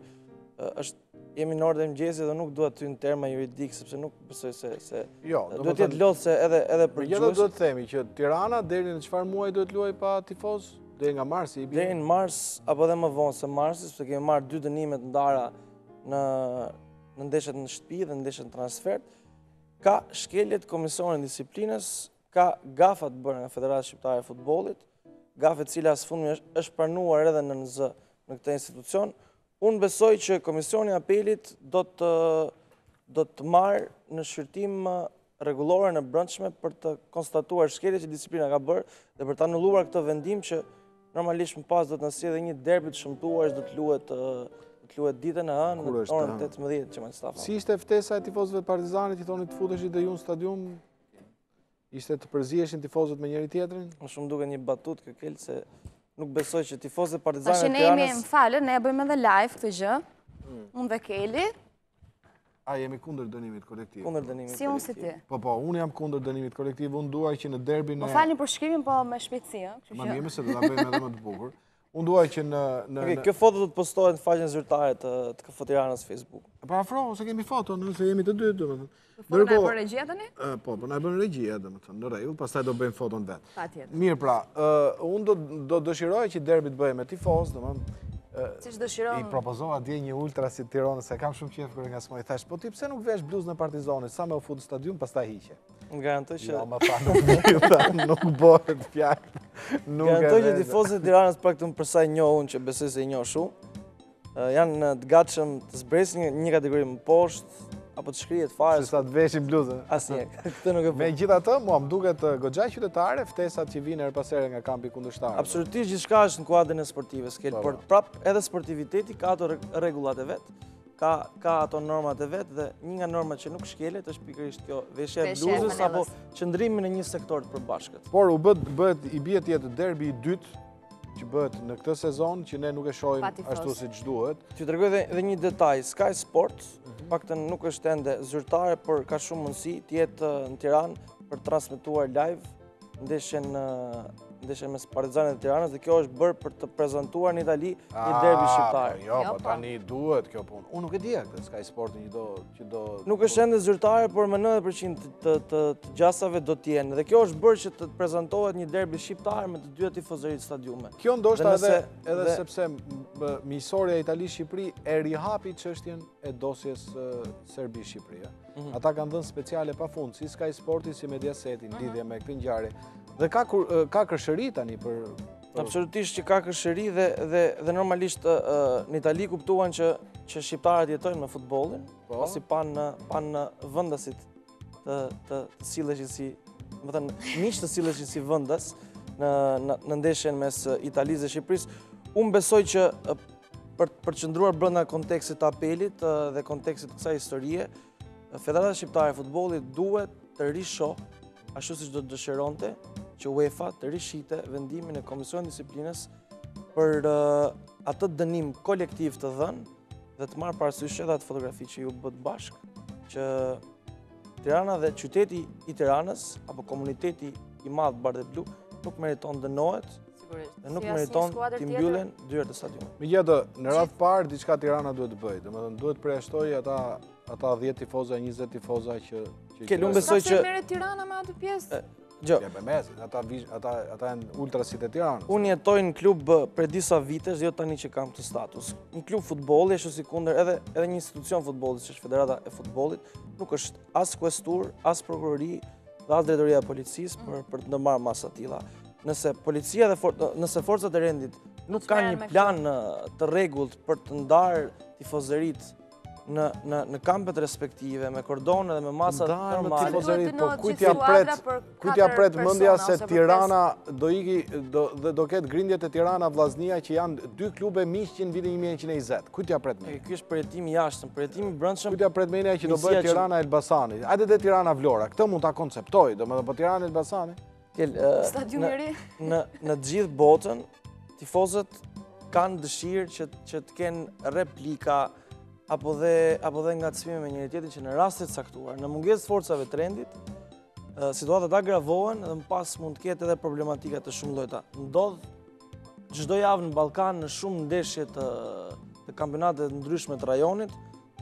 është jemi në orë të mëngjesit dhe nuk dua të hy në terma juridik, sepse nuk besoj se... se jo, do të jetë lodhëse edhe, edhe për dëgjuesit... Jo, do të themi që Tirana deri në çfarë muaji do të luajë pa tifozë, deri nga Mars i bje? Deri në Mars, apo dhe më vonë se Mars, sepse kemi marrë dy dënime të ndara në, në ndeshjet në shtëpi dhe në ndeshjet në transfertë, Ka shkelje të Komisionit të Disiplinës, ka gafa të bëra nga Federata Shqiptare e Futbollit, gafë e cila së fundmi është pranuar edhe nën zë në këtë institucion. Unë besoj që Komisioni i Apelit do të do të marë në shqyrtim rregulloren e brendshme për të konstatuar shkeljet që disiplina ka bërë dhe për të anuluar këtë vendim që Normalisht më pas do të nisë edhe një derbi i shëmtuar që do të luhet të luhet ditën e hënë në orën 18 që me të stafon. Si ishte ftesa e tifozëve të Partizanit, që thonin të futeshit dhe ju në stadium, ishte të përziheshin tifozët me njëri-tjetrin? Më shumë duket një batutë, Kelly, se nuk besoj që tifozët e Partizanit e Tiranës... Tash ne jemi, më fal, ne e bëjmë edhe live këtë gjë, mm. unë dhe Kelly, A jemi kundër dënimit kolektiv? Kundër dënimit kolektiv. Si unë si ti? Po, po, unë jam kundër dënimit kolektiv, unë dua që në derbin e... Po falni për shkrimin, po me shpejtësi, e? Mbi mesë do ta bëjmë edhe më të bukur. Unë dua që në... Ok, kjo foto do të postohet në faqen zyrtare të KF Tiranës Facebook. Po afrohu se kemi foto, nëse jemi të dy, domethënë. Po na bën regjia tani? Po, po na bën regjia, domethënë, në rregull, pastaj do bëjmë foton vet. Patjetër. Mirë pra, unë do do dëshiroj që derbi të bëhej me tifozë, domethënë, Siç dëshiron. I propozova dje një ultrasi Tironës, se kam shumë qejf kur ngacmoj, thashë, po ti pse nuk vesh bluzën e Partizanit, sa me u fut në stadium, pastaj hiqe. Unë garantoj që Jo, më pa nuk nuk bëhet fjalë. Nuk garantoj që tifozët e Tiranës praktikisht për sa njoh unë që besoj se i njoh shumë. Janë të gatshëm të zbresin një, një kategori më poshtë, apo të shkrihet fare. Se sa të veshin bluzën. Asnjë. Këtë nuk e bëj. Megjithatë, mua më duket uh, goxha qytetare ftesat që vijnë herë pas here nga kampi kundërshtar. Absolutisht gjithçka është në kuadrin e sportives, Kel, po, por po. prapë edhe sportiviteti ka ato rregullat e veta. Ka ka ato normat e veta dhe një nga normat që nuk shkelet është pikërisht kjo veshja e bluzës apo qëndrimi në një sektor të përbashkët. Por u bë bëhet i bie të jetë derbi i dytë që bëhet në këtë sezon, që ne nuk e shohim ashtu siç duhet. Që të tregoj dhe një detaj, Sky Sports, mhm. në fakt nuk është ende zyrtare, por ka shumë mundësi, të jetë uh, në Tiranë për të transmetuar live, ndeshjen uh, ndeshjen mes Partizanit dhe Tiranës dhe kjo është bërë për të prezentuar në Itali një ah, derbi shqiptar. Jo, jo, po, po tani duhet kjo punë. Unë nuk e dija këtë Sky Sport një do Nuk është ende zyrtare, por me 90% të, të, të gjasave do të jenë. Dhe kjo është bërë që të prezantohet një derbi shqiptar me të dyja tifozëritë në stadiume. Kjo ndoshta edhe edhe dhe... sepse miqësorja Itali-Shqipëri e rihapi çështjen e dosjes uh, Serbi-Shqipëri. Eh? Mm -hmm. Ata kanë dhënë speciale pa fund, si Sky Sporti, si Mediaseti, mm -hmm. lidhje me këtë ngjarje. Dhe ka, kur, ka kërshëri tani për Absolutisht që ka kërshëri dhe, dhe, dhe normalisht në Itali kuptuan që, që shqiptarët jetojnë me futbollin, po. pasi panë, panë vëndasit të, të, të silleshin si, domethënë miqtë të silleshin si vëndas në, në, në ndeshjen mes Italisë dhe Shqipërisë. Unë besoj që për, për qëndruar brënda kontekstit të apelit dhe kontekstit të kësaj historie, Federata Shqiptare e Futbollit duhet të rishoh ashtu siç do të dëshironte që UEFA të rishihte vendimin e Komisionit Disiplinës për uh, atë dënim kolektiv të dhënë dhe të marrë parasysh edhe atë fotografi që ju bëtë bashkë, që Tirana dhe qyteti i Tiranës, apo komuniteti i madh bardheblu, nuk meriton të dënohet, dhe nuk meriton t'i mbyllen dyert e stadiumit. Megjithatë, në radhë të parë, diçka Tirana duhet të bëjë, domethënë duhet të përjashtojë ata Ata 10 tifozë, 20 tifozë që... Ke lumë besoj që... S'ka pse merret Tirana me atë pjesë? Jo. Ja, bemes, ata, ata, ata janë ultrasit e Tiranës. Unë jetoj në klub prej disa vitesh, jo tani që kam këtë status. Një klub futbolli, e sikundër, edhe, edhe një institucion futbolli, që është Federata e Futbollit, nuk është as kuestur, as prokurori, dhe as drejtoria e policisë për, për të ndërmarrë masa tila. Nëse policia dhe for, nëse forcat e rendit nuk kanë një plan të rregullt për të ndarë tifozëritë në në në kampet respektive me kordone dhe me masa normale. Po zëri, po kujt ja pret? Kujt ja pret mendja se Tirana do iki do dhe do ketë grindje te Tirana Vllaznia që janë dy klube miq që në vitin 1920. Kujt ja pret mendja? Ky është përjashtim i jashtëm, përjashtim i brendshëm. Kujt ja pret mendja që do bëhet Tirana Elbasani? Hajde de Tirana Vlora. Këtë mund ta konceptoj, domethënë po Tirana Elbasani. Stadium i ri. Në në të gjithë botën tifozët kanë dëshirë që që të kenë replika apo dhe apo dhe ngacmime me njëri tjetrin që në raste të caktuara, në mungesë të forcave të rendit, situatat agravohen dhe më pas mund të ketë edhe problematika të shumëllojta. Ndodh çdo javë në Ballkan në shumë ndeshje të të kampionateve të ndryshme të rajonit,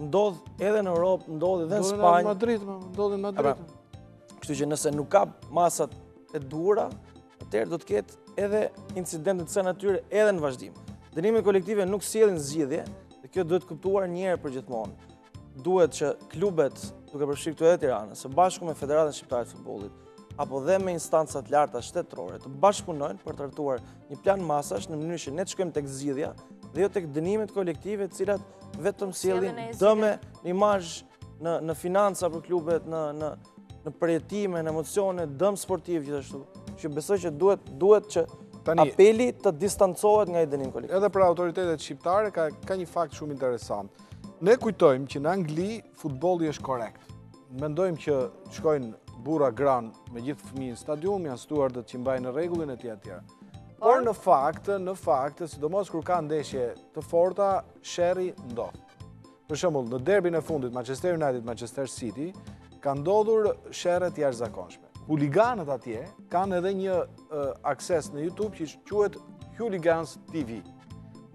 ndodh edhe në Europë, ndodh edhe në Spanjë. Ndodh në Madrid, ndodh në Madrid. Kështu që nëse nuk ka masat e duhura, atëherë do të ketë edhe incidente të kësaj natyre edhe në vazhdim. Dënimet kolektive nuk sjellin zgjidhje, dhe kjo duhet kuptuar një herë përgjithmonë. Duhet që klubet, duke përfshirë këtu edhe Tiranën, së bashku me Federatën Shqiptare të Futbollit, apo dhe me instanca të larta shtetërore të bashkëpunojnë për të hartuar një plan masash në mënyrë që ne të shkojmë tek zgjidhja dhe jo tek dënimet kolektive, të cilat vetëm sjellin dëme në imazh në, në financa për klubet, në, në, në përjetime, në emocione, dëm sportiv gjithashtu, që besoj që duhet, duhet që tani apeli të distancohet nga ky dënim kolektiv. Edhe për autoritetet shqiptare ka, ka një fakt shumë interesant. Ne kujtojmë që në Angli futboli është korrekt. Mendojmë që shkojnë burra gra me gjithë fëmijë në stadium, janë stjuardët që mbajnë rregullin e të tjera. Por në fakt, në fakt, sidomos kur ka ndeshje të forta, sherri ndodh. Për shembull, në derbin e fundit Manchester United Manchester City kanë ndodhur sherre të jashtëzakonshme. Huliganët atje kanë edhe një akses në YouTube që quhet Hooligans TV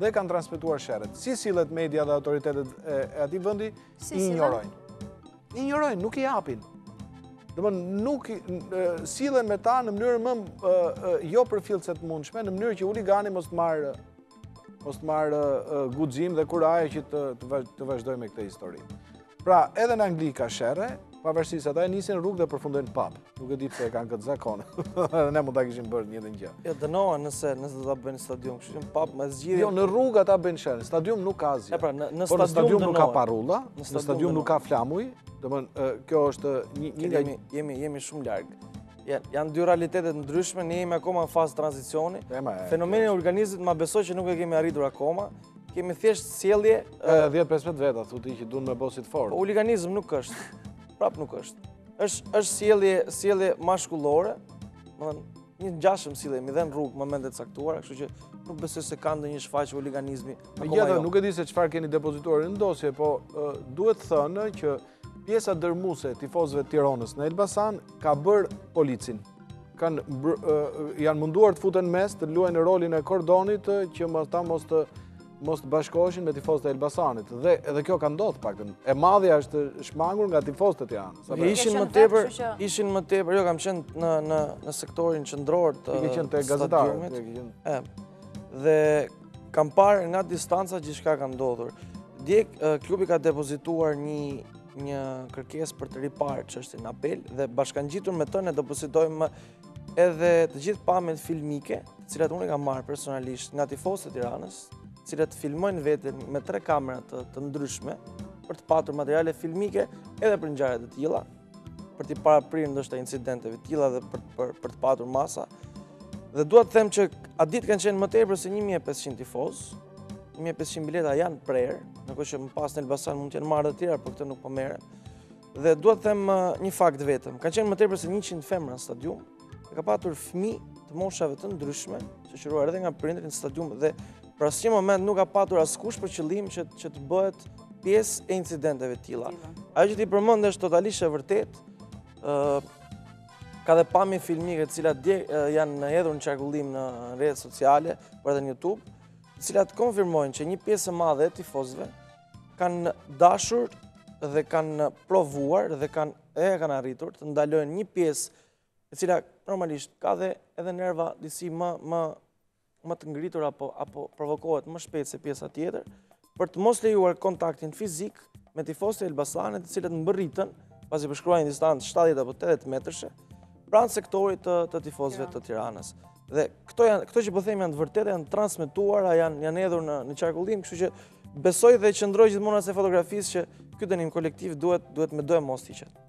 dhe kanë transmetuar sherret. Si sillet media dhe autoritetet e atij vendi? I injorojnë. I injorojnë, nuk i japin. Do të nuk sillen me ta në mënyrën më jopërfillëse të mundshme, në mënyrë që huligani mos të marrë Mos të marrë guxim dhe kurajë që të vazhdojë me këtë histori. Pra, edhe në Angli ka sherre, pavarësisht se ata e nisin në rrugë dhe përfundojnë në pub. Nuk e di pse e kanë këtë zakon. Edhe ne mund ta kishim bërë një gjë. Jo dënohen nëse nëse do ta bëjnë në stadium, kështu që pub-i më zgjidhje. Jo në rrugë ata bëjnë sherr. Në stadium nuk ka asgjë. Pra, në, në, stadium, nuk ka parulla, në stadium, nuk ka flamuj. Domethënë kjo është një një nga jemi jemi shumë larg. Janë dy realitete të ndryshme, ne jemi akoma në fazë tranzicioni. Fenomenin e huliganizmit s'ma besoj që nuk e kemi arritur akoma. Kemi thjesht sjellje... 10-15 veta, thu ti, që dun me bo si të fortë. Po, huliganizëm nuk është. Prap nuk është. është sjellje, sjellje mashkullore. Domethënë ngjashëm sillemi dhe në rrugë në momente të caktuara, kështu që nuk besoj se ka ndonjë shfaqje huliganizmi. Akoma jo. Nuk e di se çfarë keni depozituar në dosje, po duhet thënë që Pjesa dërrmuese e tifozëve të Tironës në Elbasan ka bërë policin. Kan janë munduar të futen në mes të luajnë rolin e kordonit që mos ta, mos të mos të bashkoheshin me tifozët e Elbasanit. Dhe edhe kjo ka ndodhur të paktën. E madhja është shmangur nga tifozët e Tiranës. Apo ishin më tepër, ishin më tepër, jo kam qenë në në në sektorin qendror të. Ti ke qenë te gazetarët, ti ke qenë. Ëh. Dhe Kam parë nga distanca gjithçka ka ndodhur. Dje, klubi ka depozituar një kërkesë për të riparë çështjen në apel dhe bashkëngjitur me të ne do depozitojmë edhe të gjithë pamjet filmike, të cilat unë i kam marrë personalisht nga tifozët e Tiranës, të cilët filmojnë veten me tre kamera të ndryshme për të patur materiale filmike edhe për ngjarje të tilla. Për t'i paraprirë ndoshta incidenteve të tilla dhe për të patur masa, dhe dua të them që atë ditë kanë qenë më tepër se 1500 tifozë, 1500 bileta janë prerë, ndërkohë që më pas në Elbasan mund të jenë marrë dhe të tjera, për këtë nuk po merrem. Dhe dua të them uh, një fakt vetëm, kanë qenë më tepër se 100 femra në stadium, E ka patur fmi të moshave të ndryshme, shoqëruar edhe nga prindrit në stadium dhe për asnjë moment nuk ka patur askush për qëllim që, që të bëhet pjesë e incidenteve të tilla. Ajo që ti përmend është totalisht e vërtetë, ka dhe pamje filmike të cilat janë hedhur në qarkullim në rrjetet sociale, por edhe në Youtube, të cilat konfirmojnë që një pjesë e madhe e tifozëve kanë dashur dhe kanë provuar dhe kanë e kanë arritur të ndalojnë një pjesë e cila normalisht ka dhe edhe nerva disi më, më, më të ngritur apo, apo provokohet më shpejt se pjesa tjetër, për të mos lejuar kontaktin fizik me tifozët e Elbasanit, të cilët mbërritën, pasi përshkruan distancë 70 apo 80 metrëshe, pranë sektorit të, të tifozëve të Tiranës. Dhe këto, janë, këto që po themi janë të vërteta, janë transmetuar, janë, janë hedhur në, në qarkullim, kështu që besoj dhe qëndroj gjithmonë asaj fotografisë që ky dënim kolektiv duhet duhet medoemos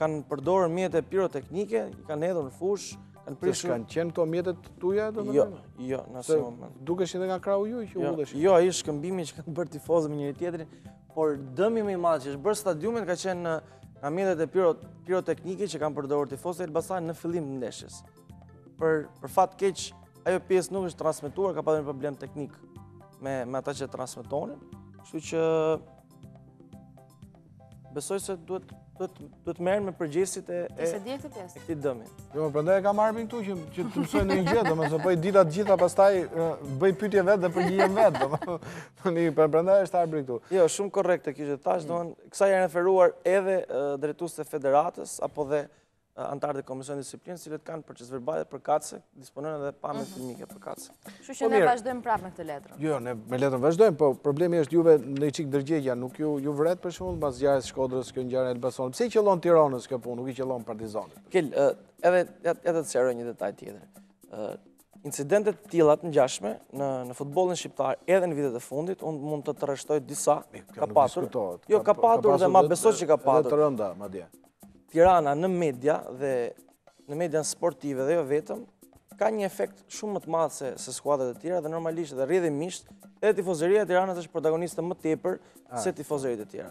kanë përdorur mjete piroteknike, i kanë hedhur në fushë, kanë prishur... Se s'kanë qenë këto mjetet e tuja, domethënë? Jo, jo, në asnjë moment. Duke shë dhe nga krahu juaj, që u jo, dhe shë? Jo, ai shkëmbimi që kanë bërë tifozët me njëri-tjetrin, por dëmi më i madh që është bërë stadiumit ka qenë nga mjetet piroteknike që kanë përdorur tifozët e Elbasanit në fillim të ndeshjes. Për fat të keq, ajo pjesë nuk është transmetuar, ka pat një problem teknik me ata që transmetonin, kështu që Besoj se duhet duhet të merren me përgjegjësit e e këtij dëmi. Jo, prandaj e kam Arbrin këtu që që të mësoj ndonjë gjë, domethënë po i dita të gjitha pastaj bëj pyetje vetë dhe përgjigjem vetë, domethënë. Tani po prandaj është Arbri këtu. Jo, shumë korrekte kjo që thashë, domethënë kësaj janë referuar edhe drejtues e federatës apo dhe anëtarët e Komisionit të Disiplinës, të cilët kanë procesverbalet përkatëse, disponojnë edhe pamjet mhm. filmike përkatëse. Kështu që po ne vazhdojmë prapë me këtë letrën. Jo, ne me letrën vazhdojmë, po problemi është juve një çikë ndërgjegjja, nuk ju, ju vret për shembull, mas ngjarjes Shkodrës, kjo ngjarja n'Elbason, pse i qëllon Tironës kjo punë, nuk i qëllon Partizonit? Kel, edhe, edhe të sqaroj një detaj tjetër. Incidente të tilla të ngjashme në në futbollin shqiptar edhe në vitet e fundit, unë mund të të rreshtoj disa, ka patur. Jo, ka patur dhe unë besoj që ka patur. Të rënda, madje. Tirana në media dhe në median sportive dhe jo vetëm, ka një efekt shumë më të madh se, se skuadrat e tjera dhe normalisht dhe rrjedhimisht edhe tifozëria e Tiranës është protagoniste më tepër ah. se tifozëritë e tjera.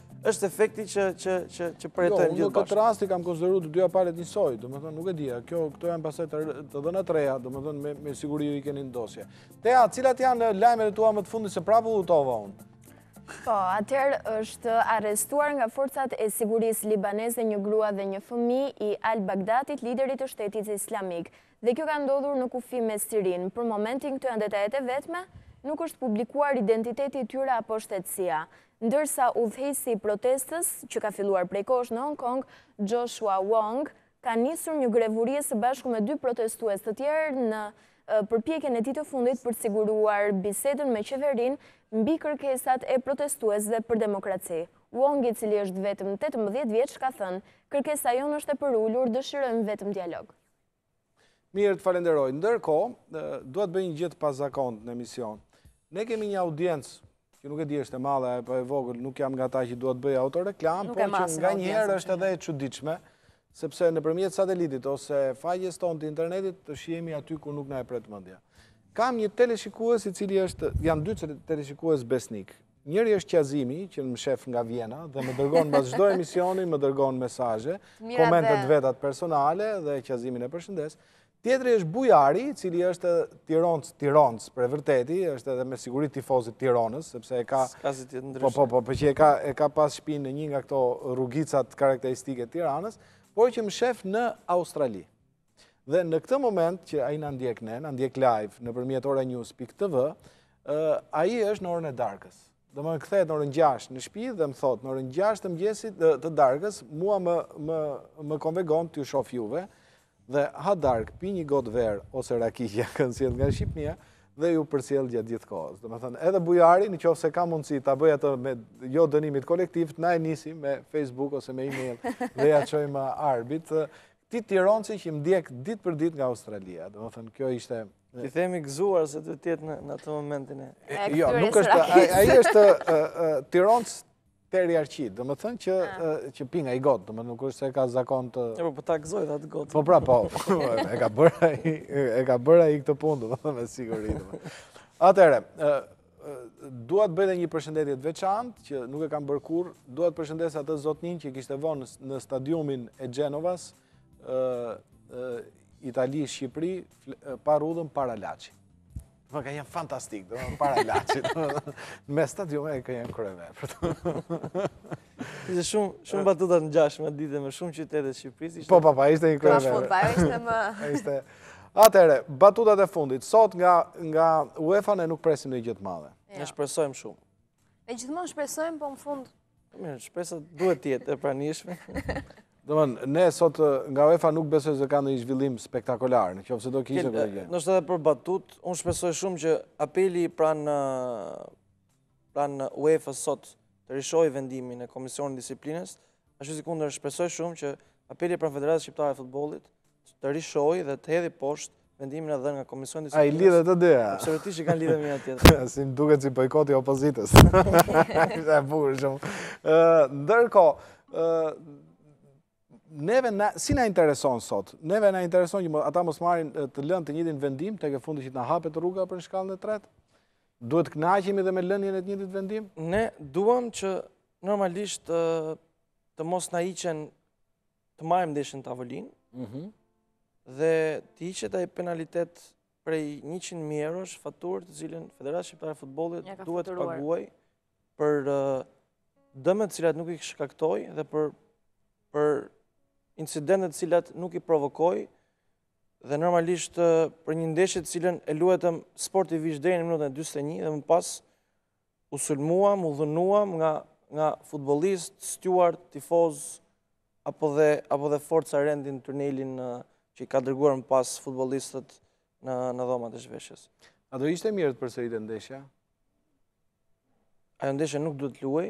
është efekti që që që që po jetojmë të gjithë bashkë. Në këtë rast i kam konsideruar të dyja palët njësoj, domethënë nuk e dija. Kjo këto janë pastaj të, të dhëna të reja, domethënë me me siguri ju i keni në dosje. Tea, cilat janë lajmet e tua më të fundit se prapë u hutova unë? Po, atëherë është arrestuar nga forcat e sigurisë libaneze një grua dhe një fëmijë i Al-Baghdadit, liderit të shtetit islamik. Dhe kjo ka ndodhur në kufi me Sirinë. Për momentin këto janë detajet e vetme, nuk është publikuar identiteti i tyre apo shtetësia. Ndërsa udhëheqësi i protestës, që ka filluar prej kohësh në Hong Kong, Joshua Wong, ka nisur një grevë urie së bashku me dy protestues të tjerë në përpjekjen e tij të fundit për të siguruar bisedën me qeverinë mbi kërkesat e protestuesve për demokraci. Wong, i cili është vetëm tetëmbëdhjetë vjeç, ka thënë, Kërkesa jonë është e përulur, dëshirojmë vetëm dialog. Mirë, të falenderoj. Ndërkohë, dua të bëj një gjë të pazakontë në emision. Ne kemi një audiencë, që nuk e di është e madhe, apo e vogël, nuk jam nga ata që dua të bëj autoreklamë, por që nganjëherë është edhe e çuditshme, sepse nëpërmjet satelitit ose faqes tonë të internetit të shihemi aty ku nuk na e pret mendja. Kam një teleshikues i cili është, janë dy teleshikues besnikë, Njëri është Qazimi, që më shef nga Vjena, dhe më dërgon mbas çdo emisioni, më dërgon mesazhe, komentet e veta personale dhe Qazimin e përshëndes. Tjetri është Bujari, i cili është tironc, tironc prej vërteti, është edhe me siguri tifoz i Tironës, sepse e ka S'ka si të jetë ndryshe. Po, po, po, po që e ka e ka pas shpinë në një nga këto rrugicat karakteristike të Tiranës, por që më shef në Australi. Dhe në këtë moment që ai na ndjek ne, na ndjek live nëpërmjet Ora News pikë TV, ai është në orën e darkës. Domethënë kthehet në orën gjashtë në shpi dhe më thotë në orën gjashtë të mëngjesit të darkës, mua më konvenon të ju shof juve, dhe ha darkë, pi një gotë verë ose raki që ia kanë sjellë nga Shqipnia, dhe ju përcjell gjatë gjithë kohës. Domethënë, edhe Bujari, në qoftë se ka mundësi të bëjë atë me jo dënimit kolektiv, të na e nisi me Facebook ose me e-mail dhe ia çojmë Arbit. Ti tironci që më ndjek ditë për ditë nga Australia, domethënë, kjo ishte... T'i themi gëzuar se të jetë në, në atë momentin e... Jo, nuk është, ai është tironc tiriaqi, domethënë që, ah. që pi nga i gotë, domethënë nuk është se ka zakon të... E po, po ta gëzojë dhe atë gotë. Po pra, po, e ka bërë ai, e ka bërë ai këtë punë, dhe me siguri. Atëherë, Dua të bëj dhe një përshëndetje të veçantë që nuk e kam bërë kurrë. Dua të përshëndes atë zotninë që kishte vonë në stadiumin e Genovas, Itali Shqipëri, parullën para Laçi. Po, ka qenë fantastike, domethënë para Laçi. Mes stadiumit e ka qenë kryevepër. Ishte shumë, shumë batuta të ngjashme ditë me shumë qytete të Shqipërisë. Po, po, po, ishte një krye. Po, po, ishte më. Ishte. Atëherë, batutat e fundit sot nga nga UEFA ne nuk presim ndonjë gjë të madhe. Ne shpresojmë shumë. Ne gjithmonë shpresojmë, po në fund Mirë, shpresa duhet të jetë e pranishme. Domthon, ne sot nga UEFA nuk besoj se ka ndonjë zhvillim spektakolar, nëse do kishte këtë gjë. Nëse edhe për batutë, unë shpresoj shumë që apeli pranë pranë UEFA-s sot të rishohë vendimin e Komisionit të Disiplinës, ashtu sikundër shpresoj shumë që apeli pranë Federatës Shqiptare të Futbollit të rishohë dhe të hedhë poshtë vendimin e dhënë nga Komisioni i Disiplinës. A lidhen të dyja? Absolutisht që kanë lidhje me njëra-tjetrën. Se më duket si bojkoti i opozitës. Është e bukur shumë. Ndërkohë, neve si na intereson sot? Neve na intereson që ata mos marrin të lënë të njëtin vendim tek e fundit që të na hapet rruga për në shkallën e tretë? Duhet të kënaqemi dhe me lënien e të njëjtit vendim? Ne duam që normalisht të mos na hiqen të marrim ndeshjen në tavolinë. Ëh. Mhm. Dhe të hiqet ai penalitet prej 100.000 eurosh faturë të cilën Federata Shqiptare e Futbollit duhet ta paguajë për dëmet të cilat nuk i shkaktoi dhe për për incidentet të cilat nuk i provokoi Dhe normalisht për një ndeshje të cilën e luajtëm sportivisht deri në minutën e 41 dhe më pas u sulmuam, u dhunuam nga nga futbollistë, steward, tifozë apo dhe apo dhe forca rendi në tunelin që i ka dërguar më pas futbollistët në në dhomat e zhveshjes. A do ishte mirë të përsëritet ndeshja? Ajo ndeshje nuk duhet të luhej,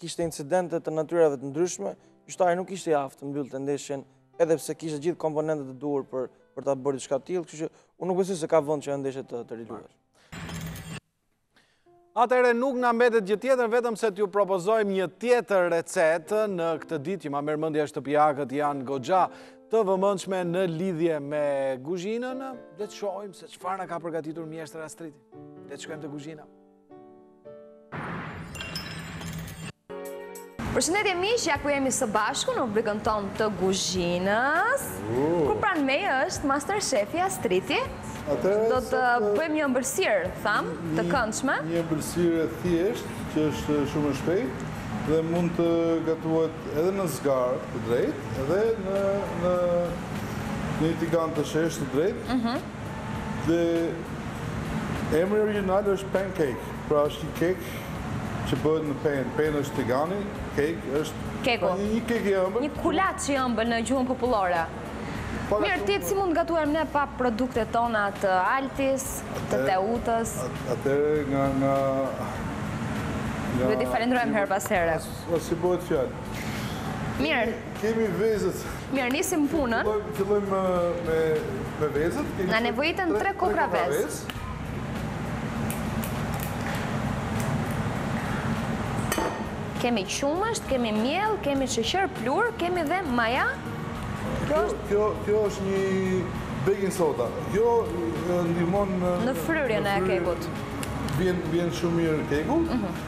Kishte incidente të natyrave të ndryshme, gjyqtari nuk ishte i aftë të mbyllte ndeshjen, edhe pse kishte gjithë komponentët e duhur për për ta bërë diçka të tillë, kështu që unë nuk besoj se ka vend që ajo ndeshje të të riluhet. Atëherë nuk na mbetet gjë tjetër vetëm se t'ju propozojmë një tjetër recetë në këtë ditë që ma merr mendja shtëpiakët janë goxha të vëmendshme në lidhje me guzhinën. Le të shohim se çfarë na ka përgatitur mjeshtër Astriti. Le të shkojmë te guzhina. Përshëndetje miq, ja ku jemi së bashku në rubrikën tonë të guzhinës, ku pranë meje është mastershefi Astriti. Do të bëjmë një ëmbëlsirë, thamë, të këndshme. Një ëmbëlsirë e thjeshtë, që është shumë e shpejtë dhe mund të gatuhet edhe në zgarë të drejtë, edhe në në një tigan të sheshtë të drejtë. Mhm. Dhe emri origjinal është pancake, pra është një kek që bëhet në pan. Pan është tigani, kek është... Keku. Pra një kek i ëmbël. Një kulaç i ëmbël në gjuhën popullore. Mirë, si mund të gatuajmë ne pa produktet tona të Altis, të Teutës? Atëherë nga... nga... Duhet t'i falendrojmë herë pas herë. As që bëhet fjalë. Mirë. Kemi vezët. Mirë, nisim punën. Fillojmë me me vezët. Na nevojiten 3 kokrra vezë. Kemi qumësht, kemi miell, kemi sheqer pluhur, kemi dhe maja. Kjo është kjo kjo është një baking soda. Kjo ndihmon në fryrjen e kekut. Vjen vjen shumë mirë keku. Mhm.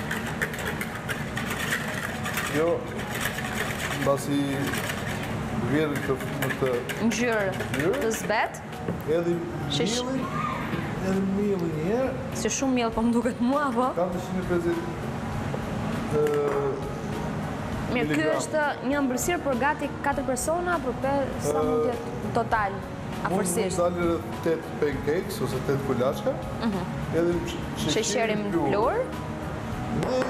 Kjo mbasi vjen këtë në këtë ngjyrë të zbehtë. Edhe miellin, edhe miellin një herë. Si shumë miell po më duket mua apo? 450 Mirë, kjo është një ëmbëlsirë për gati 4 persona, për 5 sa mund të jetë total. Mund të dalë rreth 8 pancakes ose 8 kulaçka. Mhm. Edhe sheqerin pluhur. Dhe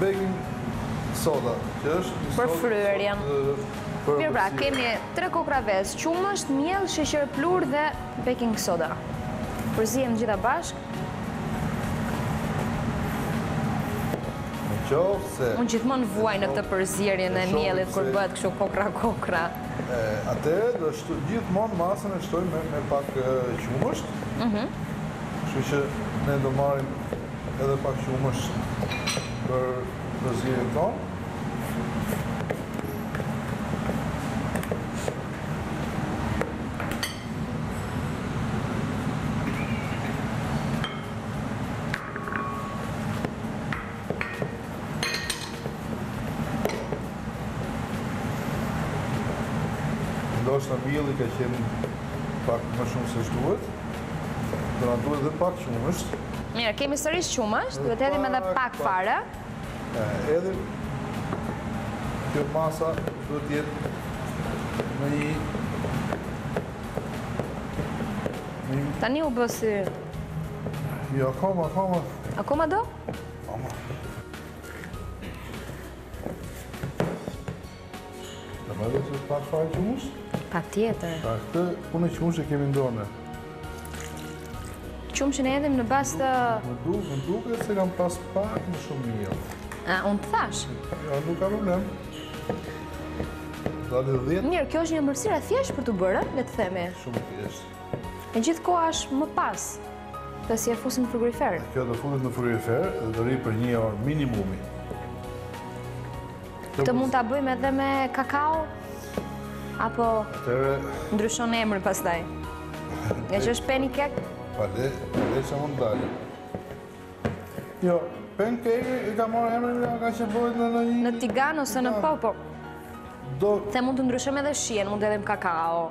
baking soda, që është një për fryrjen. Mirë pra, kemi 3 kokrra vezë, qumësht, miell, sheqer pluhur dhe baking soda. Përziejmë të gjitha bashkë. Në qoftë se Unë gjithmonë vuaj në këtë përzierjen e miellit kur bëhet kështu kokrra-kokrra. E, atëherë gjithmonë masën e shtojmë me, me pak qumësht. Mhm. Mm Kështu që ne do marrim edhe pak qumësht për përzierjen tonë. Ndoshta mielli ka qenë pak më shumë se ç'duhet. Do na duhet edhe pak qumësht. Mirë, kemi sërish qumësht, duhet të hedhim edhe pak fare. Hedhim. Kjo masa duhet të jetë në një Tani u bë si Jo, akoma, akoma. Akoma do? pak fare qumësht? Patjetër. Pa këtë, punë qumësht e kemi ndone. Qumësht ne hedhim në bas të... Më duket, më duket se kam pas pak më shumë një. A, unë të thashë? Ja, nuk ka problem. Dali dhjetë. Mirë, kjo është një ëmbëlsirë e thjeshtë për t'u bërë, le të themi. Shumë e thjeshtë. E gjithë koha është më pas, pasi e fusim në frigorifer. Kjo do futet në frigorifer dhe do rri për një orë minimumi. Këtë mund ta bëjmë edhe me kakao, apo ndryshon emri pastaj. Ngaqë është pancake? Patjetër, patjetër që mund të dalë. Jo, pancake e ka marrë emrin nga fakti që bëhet në në një... Në tigan ose në... Po, po. Do... Se mund të ndryshojmë edhe shijen, mund të hedhim kakao.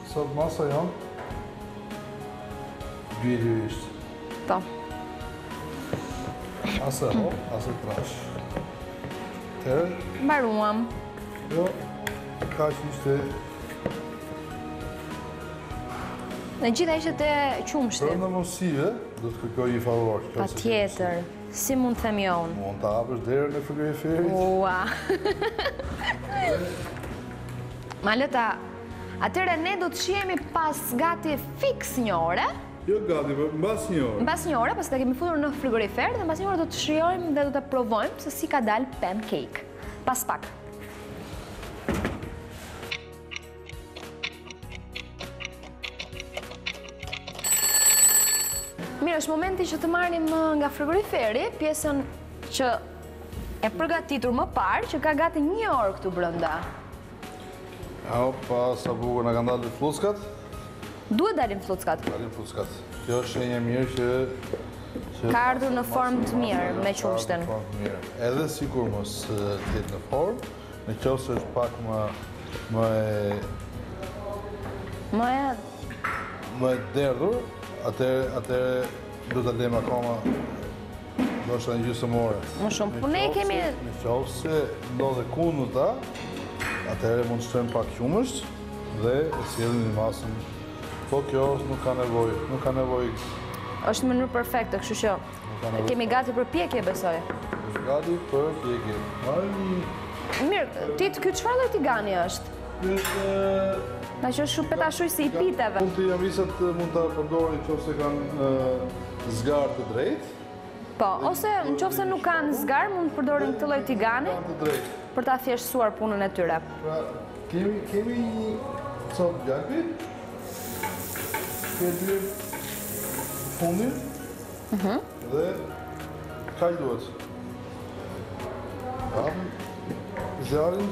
Sot masa janë Biri ishtë Ta po. As e hollë, as e trashë Ter Mbaruam Jo, kaq ishte E gjitha ishte te qumështi Për në mosive, do të kërkoj një favor Patjetër, si mund të them jo Mund të hapësh derën e frigoriferit Ua Maleta Atëherë ne do të shihemi pas gati fiks një ore. Jo gati, po mbas një ore. Mbas një ore, pasi ta kemi futur në frigorifer dhe mbas një ore do të shijojmë dhe do ta provojmë se si ka dalë pancake. Pas pak. Mirë, është momenti që të marrim uh, nga frigoriferi pjesën e përgatitur më parë që ka gati një orë këtu brenda. Opa, sa bukur, na kanë dalë flluckat? Duhet të dalin flluckat. Dalin flluckat. Kjo është shenjë e mirë që... Ka ardhur në formë të mirë, me qumështin. Edhe sikur mos të jetë në formë, në qoftë se është pak më... Më e... Më e... Më e derdhur, atëherë... Atëherë... Duhet ta lëmë akoma... Ndoshta një gjysëm ore. Më shumë. Por ne kemi... Në qoftë se ndodh e kundërta, atëherë mund të shtojmë pak qumësht dhe e sjellim në masën. Po kjo është nuk ka nevojë, nuk ka nevojë. është në mënyrë perfekte, kështu që kemi gati për pjekje, besoj. Kemi gati për pjekje. Marr një... Mirë, ti të kjo çfarë lloj tigani është? Kjo është... Një që është si petashuq, si i piteve. Mund të... amvisat mund të përdorin në qoftë se kanë zgarë të drejtë. Po, ose në qoftë se nuk kanë zgarë, mund të përdorin këtë lloj tigani për ta thjeshtësuar punën e tyre. Pra, kemi, kemi një copë gjalpi, kemi punin mhm. dhe kajduat. Zjarrin,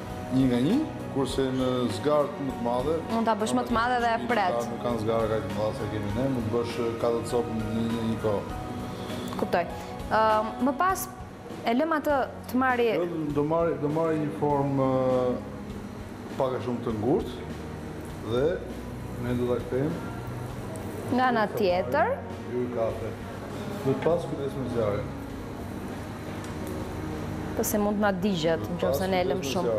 Një nga një, kurse në zgarë të më të madhe... Mund të bësh më të madhe dhe e pret. Nuk kanë zgarë më të madhe se kemi ne, mund të bësh 4 copë në një një kohë. Kuptoj. Më pas, e lëmë atë të marri... Jo, do marri, do marri një formë pak a shumë të ngurtë, dhe ne do ta kthejmë... Nga ana tjetër... Ju i kafe. Dhe pas, kujdes me zjarrin. Pse mund të na digjet, në qoftë se ne e lëmë shumë.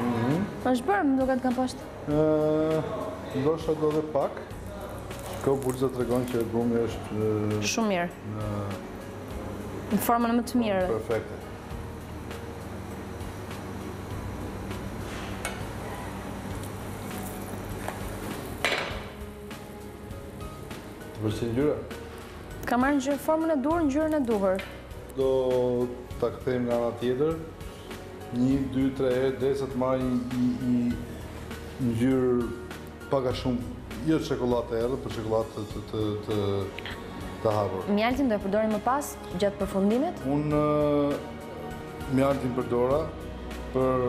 Mhm. Është bërë, më duket nga poshtë. Ëh, ndoshta do dhe pak. Kjo bulza tregon që brumi është shumë mirë. Në në formën më të mirë. Perfekte. Të përsi ngjyra? Ka marrë ngjyrë formën e duhur ngjyrën e duhur. Do ta kthejmë nga ana tjetër. 1 2 3 herë derisa të marrë një një ngjyrë pak a shumë jo çokollatë e errët, por çokollatë të të të të hapur. Mjaltin do e përdorim më pas gjatë përfundimit? Unë mjaltin përdora për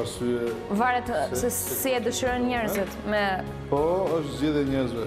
arsye Varet se si e dëshirojnë njerëzit me Po, është zgjedhje e njerëzve.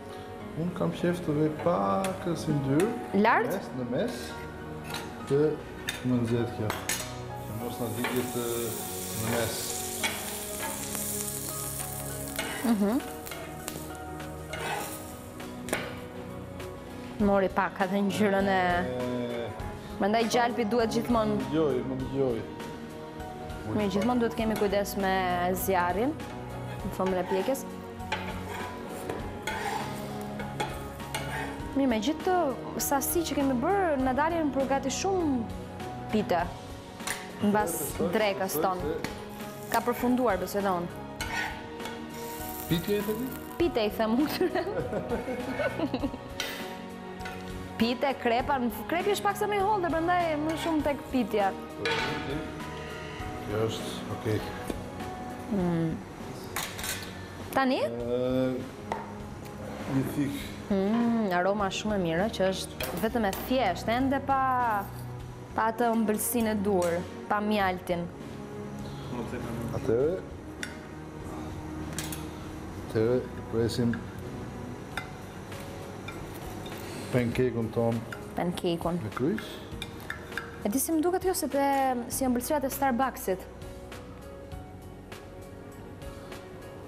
Unë kam qejf të vej pak si yndyrë. Lartë? Në mes, të mos nxihet kjo. Që mos na digjet në mes. Mhm. Mori pak atë ngjyrën e... Prandaj gjalpi duhet gjithmon... Më gjoj, më gjoj. Gjithmonë duhet të kemi kujdes me zjarrin. Në formën e pjekjes. Mirë, me gjithë atë sasi që kemi bërë, na dalin për gati shumë pite, mbasdrekës tonë. Ka përfunduar, besoj edhe unë. Pite e ti? Pite i themi ushërë. Pite, krepa, krepi është paksa më i hollë dhe prandaj më shumë tek pitja. Kjo është, okej. Okay. Mm. Tani? Një thikë. Hmm, aroma shumë e mirë, që është vetëm e thjeshtë, ende pa pa atë ëmbëlsinë e duhur, pa mjaltin. Atëherë, atëherë, e presim pancake-un tonë. Pancake-un. Me kryq. E di si më duket kjo si si ëmbëlsirat e Starbucks-it.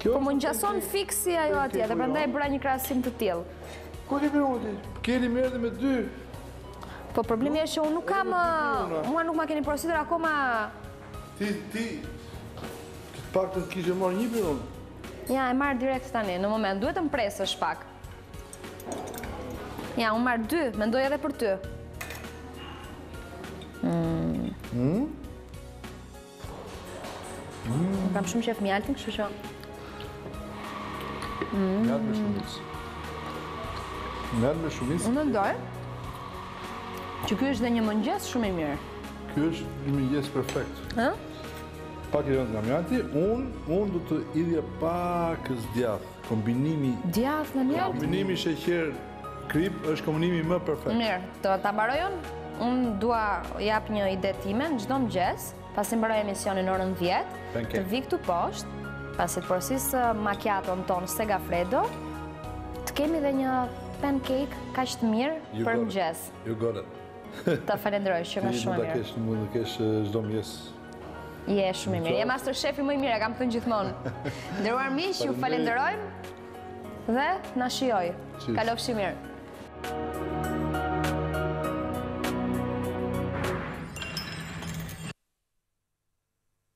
Po më ngjason fiks si ajo atje, dhe prandaj bëra një krahasim të tillë. Ku kemi ulti? Keli më erdhi me dy. Po problemi është që unë nuk kam mua nuk ma keni porositur akoma. Ti ti pak të kishe marrë një piron. Ja, e marr direkt tani, në moment. Duhet të më presësh pak. Ja, unë marr dy, mendoj edhe për ty. Mm. Mm. Unë kam shumë qejf mjaltin, kështu që... Mjaltë me shumicë. Mjaltë me shumicë. Unë mendoj që ky është dhe një mëngjes shumë i mirë. Ky është një mëngjes perfekt. Ë? Pak i rëndë nga mjalti, unë unë do të hidhja pak djathë. Kombinimi... Djathë me mjaltë? Kombinimi sheqer Kripë është kombinimi më perfekt. Mirë, të ta mbaroj unë. Unë do jap një ide timen në çdo mëngjes, pasi mbaroj emisionin orën 10, të vij këtu poshtë, pasi të porosis macchiato-n tonë Segafredo, të kemi dhe një pancake kaq të mirë për mëngjes. You got it. Të falënderoj shumë e shumë mirë. Ti mund të kesh çdo mëngjes. Je shumë i mirë. Je master shefi më i mirë, e kam thënë gjithmonë. Nderuar miq, ju falënderojmë. Dhe na shijoi. Kalofshi mirë.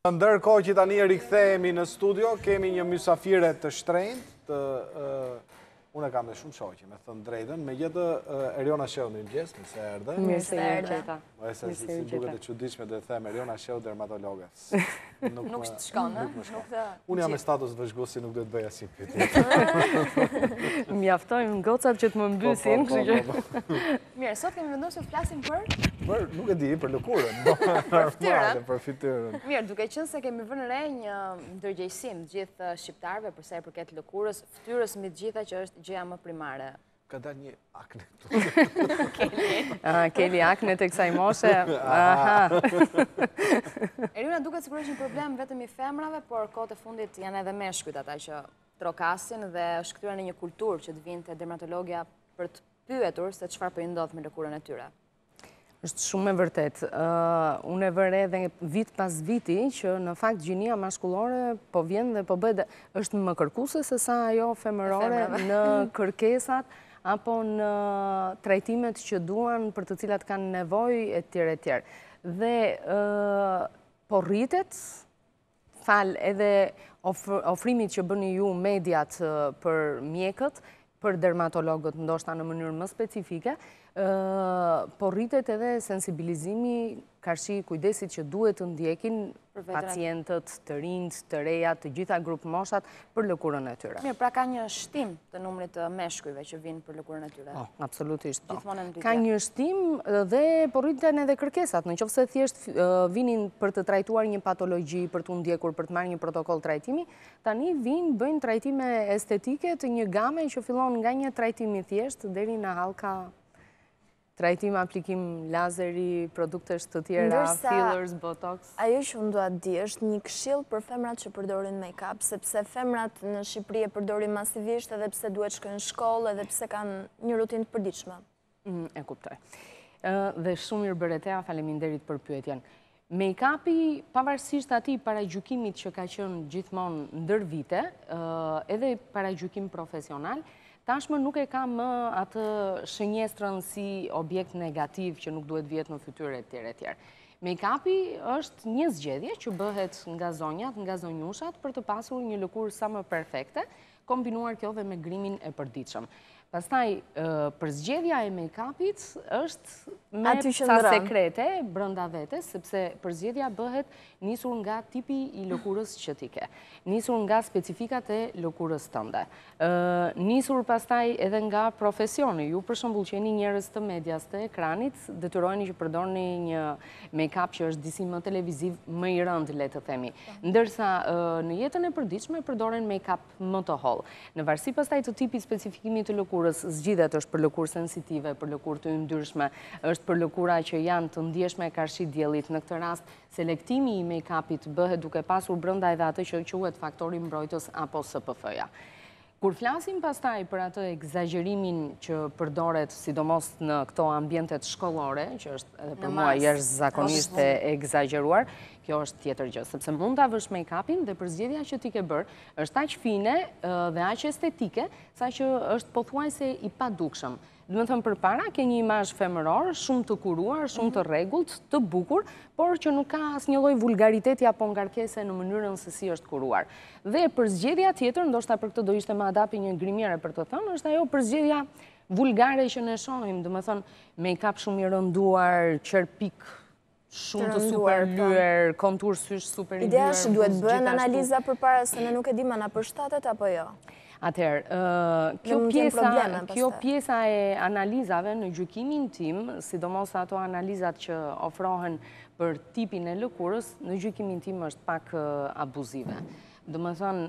Ndërkohë që tani rikthehemi në studio, kemi një mysafire të shtrenjtë. Unë e kam dhe shumë shoqe, me thënë të drejtën, megjithëse Eriona Shehu, mirëmëngjes, mirë se erdhe. Mirë se erdhe. Moj sa, si si duket e çuditshme do të them Eriona Shehu dermatologe. Nuk nuk shkon, ëh? Nuk shkon. Unë jam me status vëzhguesi, nuk do të bëj asnjë pyetje. Mjaftojnë gocat që të më mbysin, kështu që. Mirë, sot kemi vendosur të flasim për për nuk e di, për lëkurën. Për fytyrën, për fytyrën. Mirë, duke qenë se kemi vënë re një ndërgjegjësim gjithë shqiptarëve për sa i përket lëkurës, fytyrës mbi të gjitha që është gjëja më primare Ka dalë një akne të të Keli akne të kësaj moshe. Eriona, duket sikur është një problem vetëm i femrave, por kohët e fundit janë edhe meshkujt ata që trokasin dhe është kthyer në një kulturë që të vijnë te dermatologia për të pyetur se çfarë po i ndodh me lëkurën e tyre. është shumë e vërtetë. Unë e vë re edhe vit pas viti që në fakt gjinia mashkullore po vjen dhe po bëhet dhe është më kërkuese sesa ajo femërore në kërkesat apo në trajtimet që duan për të cilat kanë nevojë e tjerë e tjerë. Dhe po rritet Falë edhe afrimit që bëni ju mediat për mjekët, për dermatologët ndoshta në mënyrë më specifike, po rritet edhe sensibilizimi karshi kujdesit që duhet të ndjekin pacientët, të rinjtë, të rejat, të gjitha grupmoshat, për lëkurën e tyre. Mirë, pra ka një shtim të numrit të meshkujve që vijnë për lëkurën e tyre. Po, absolutisht. Po. Ka një shtim dhe po rriten edhe kërkesat, në qoftë se thjesht vinin për të trajtuar një patologi, për t'u ndjekur, për të marrë një protokoll trajtimi, tani vijnë bëjnë trajtime estetike të një game që fillon nga një trajtim i thjeshtë, deri në hallka Trajtim, aplikim lazeri, produktesh të tjera, fillers, botox. Ajo që unë dua të di është një këshillë për femrat që përdorin make-up, sepse femrat në Shqipëri e përdorin masivisht edhe pse duhet shkojnë shkollë, edhe pse kanë një rutinë të përditshme. Mm, e kuptoj. Dhe shumë mirë bëre Tea, faleminderit për pyetjen. Make-up-i, pavarësisht atij paragjykimit që ka qenë gjithmonë ndër vite, edhe paragjykim profesional, tashmë nuk e ka më atë shënjestrën si objekt negativ që nuk duhet vihet në fytyrë e tjerë e tjerë. Make-up-i është një zgjedhje që bëhet nga zonjat, nga zonjushat, për të pasur një lëkurë sa më perfekte, kombinuar kjo dhe me grimin e përditshëm. Pastaj, përzgjedhja e make-upit është me ca sekrete brenda vetes, sepse përzgjedhja bëhet nisur nga tipi i lëkurës që ti ke, nisur nga specifikat e lëkurës tënde, nisur pastaj edhe nga profesioni, ju për shembull që jeni njerëz të medias të ekranit, detyroheni që përdorni një... make-up që është disi më televiziv, më i rëndë, le të themi. Ndërsa në jetën e përditshme, përdoren make-up më të hollë. Në varësi pastaj të tipit, specifikimit të lëkurës, zgjidhet është për lëkurë sensitive, për lëkurë të yndyrshme, është për lëkura që janë të ndjeshme karshi diellit. Në këtë rast, selektimi i make-upit bëhet duke pasur brenda edhe atë që quhet faktori mbrojtës apo SPF-ja. Kur flasim pastaj për atë ekzagjerimin që përdoret sidomos në këto ambientet shkollore, që është edhe për mua jashtëzakonisht e ekzagjeruar, kjo është tjetër gjë, sepse mund ta vësh make-up-in dhe përzgjedhja që ti ke bërë është aq fine dhe aq estetike, sa që është pothuajse i padukshëm. Domethënë përpara ke një imazh femëror shumë të kuruar, shumë të mhm. rregullt, të bukur, por që nuk ka asnjë lloj vulgariteti apo ngarkese në mënyrën se si është kuruar. Dhe përzgjedhja tjetër, ndoshta për këtë do ishte më adapt një grimiere për të thënë, është ajo përzgjedhja vulgare që ne shohim, domethënë make-up shumë i rënduar, qerpikë Shumë të super lyer, kontur sysh super i lyer. Ideja është duhet bëhen analiza përpara, se ne nuk e dimë na përshtatet apo jo. Atëherë, kjo pjesa e analizave në gjykimin tim, sidomos ato analizat që ofrohen për tipin e lëkurës, në gjykimin tim është pak abuzive. Domethënë,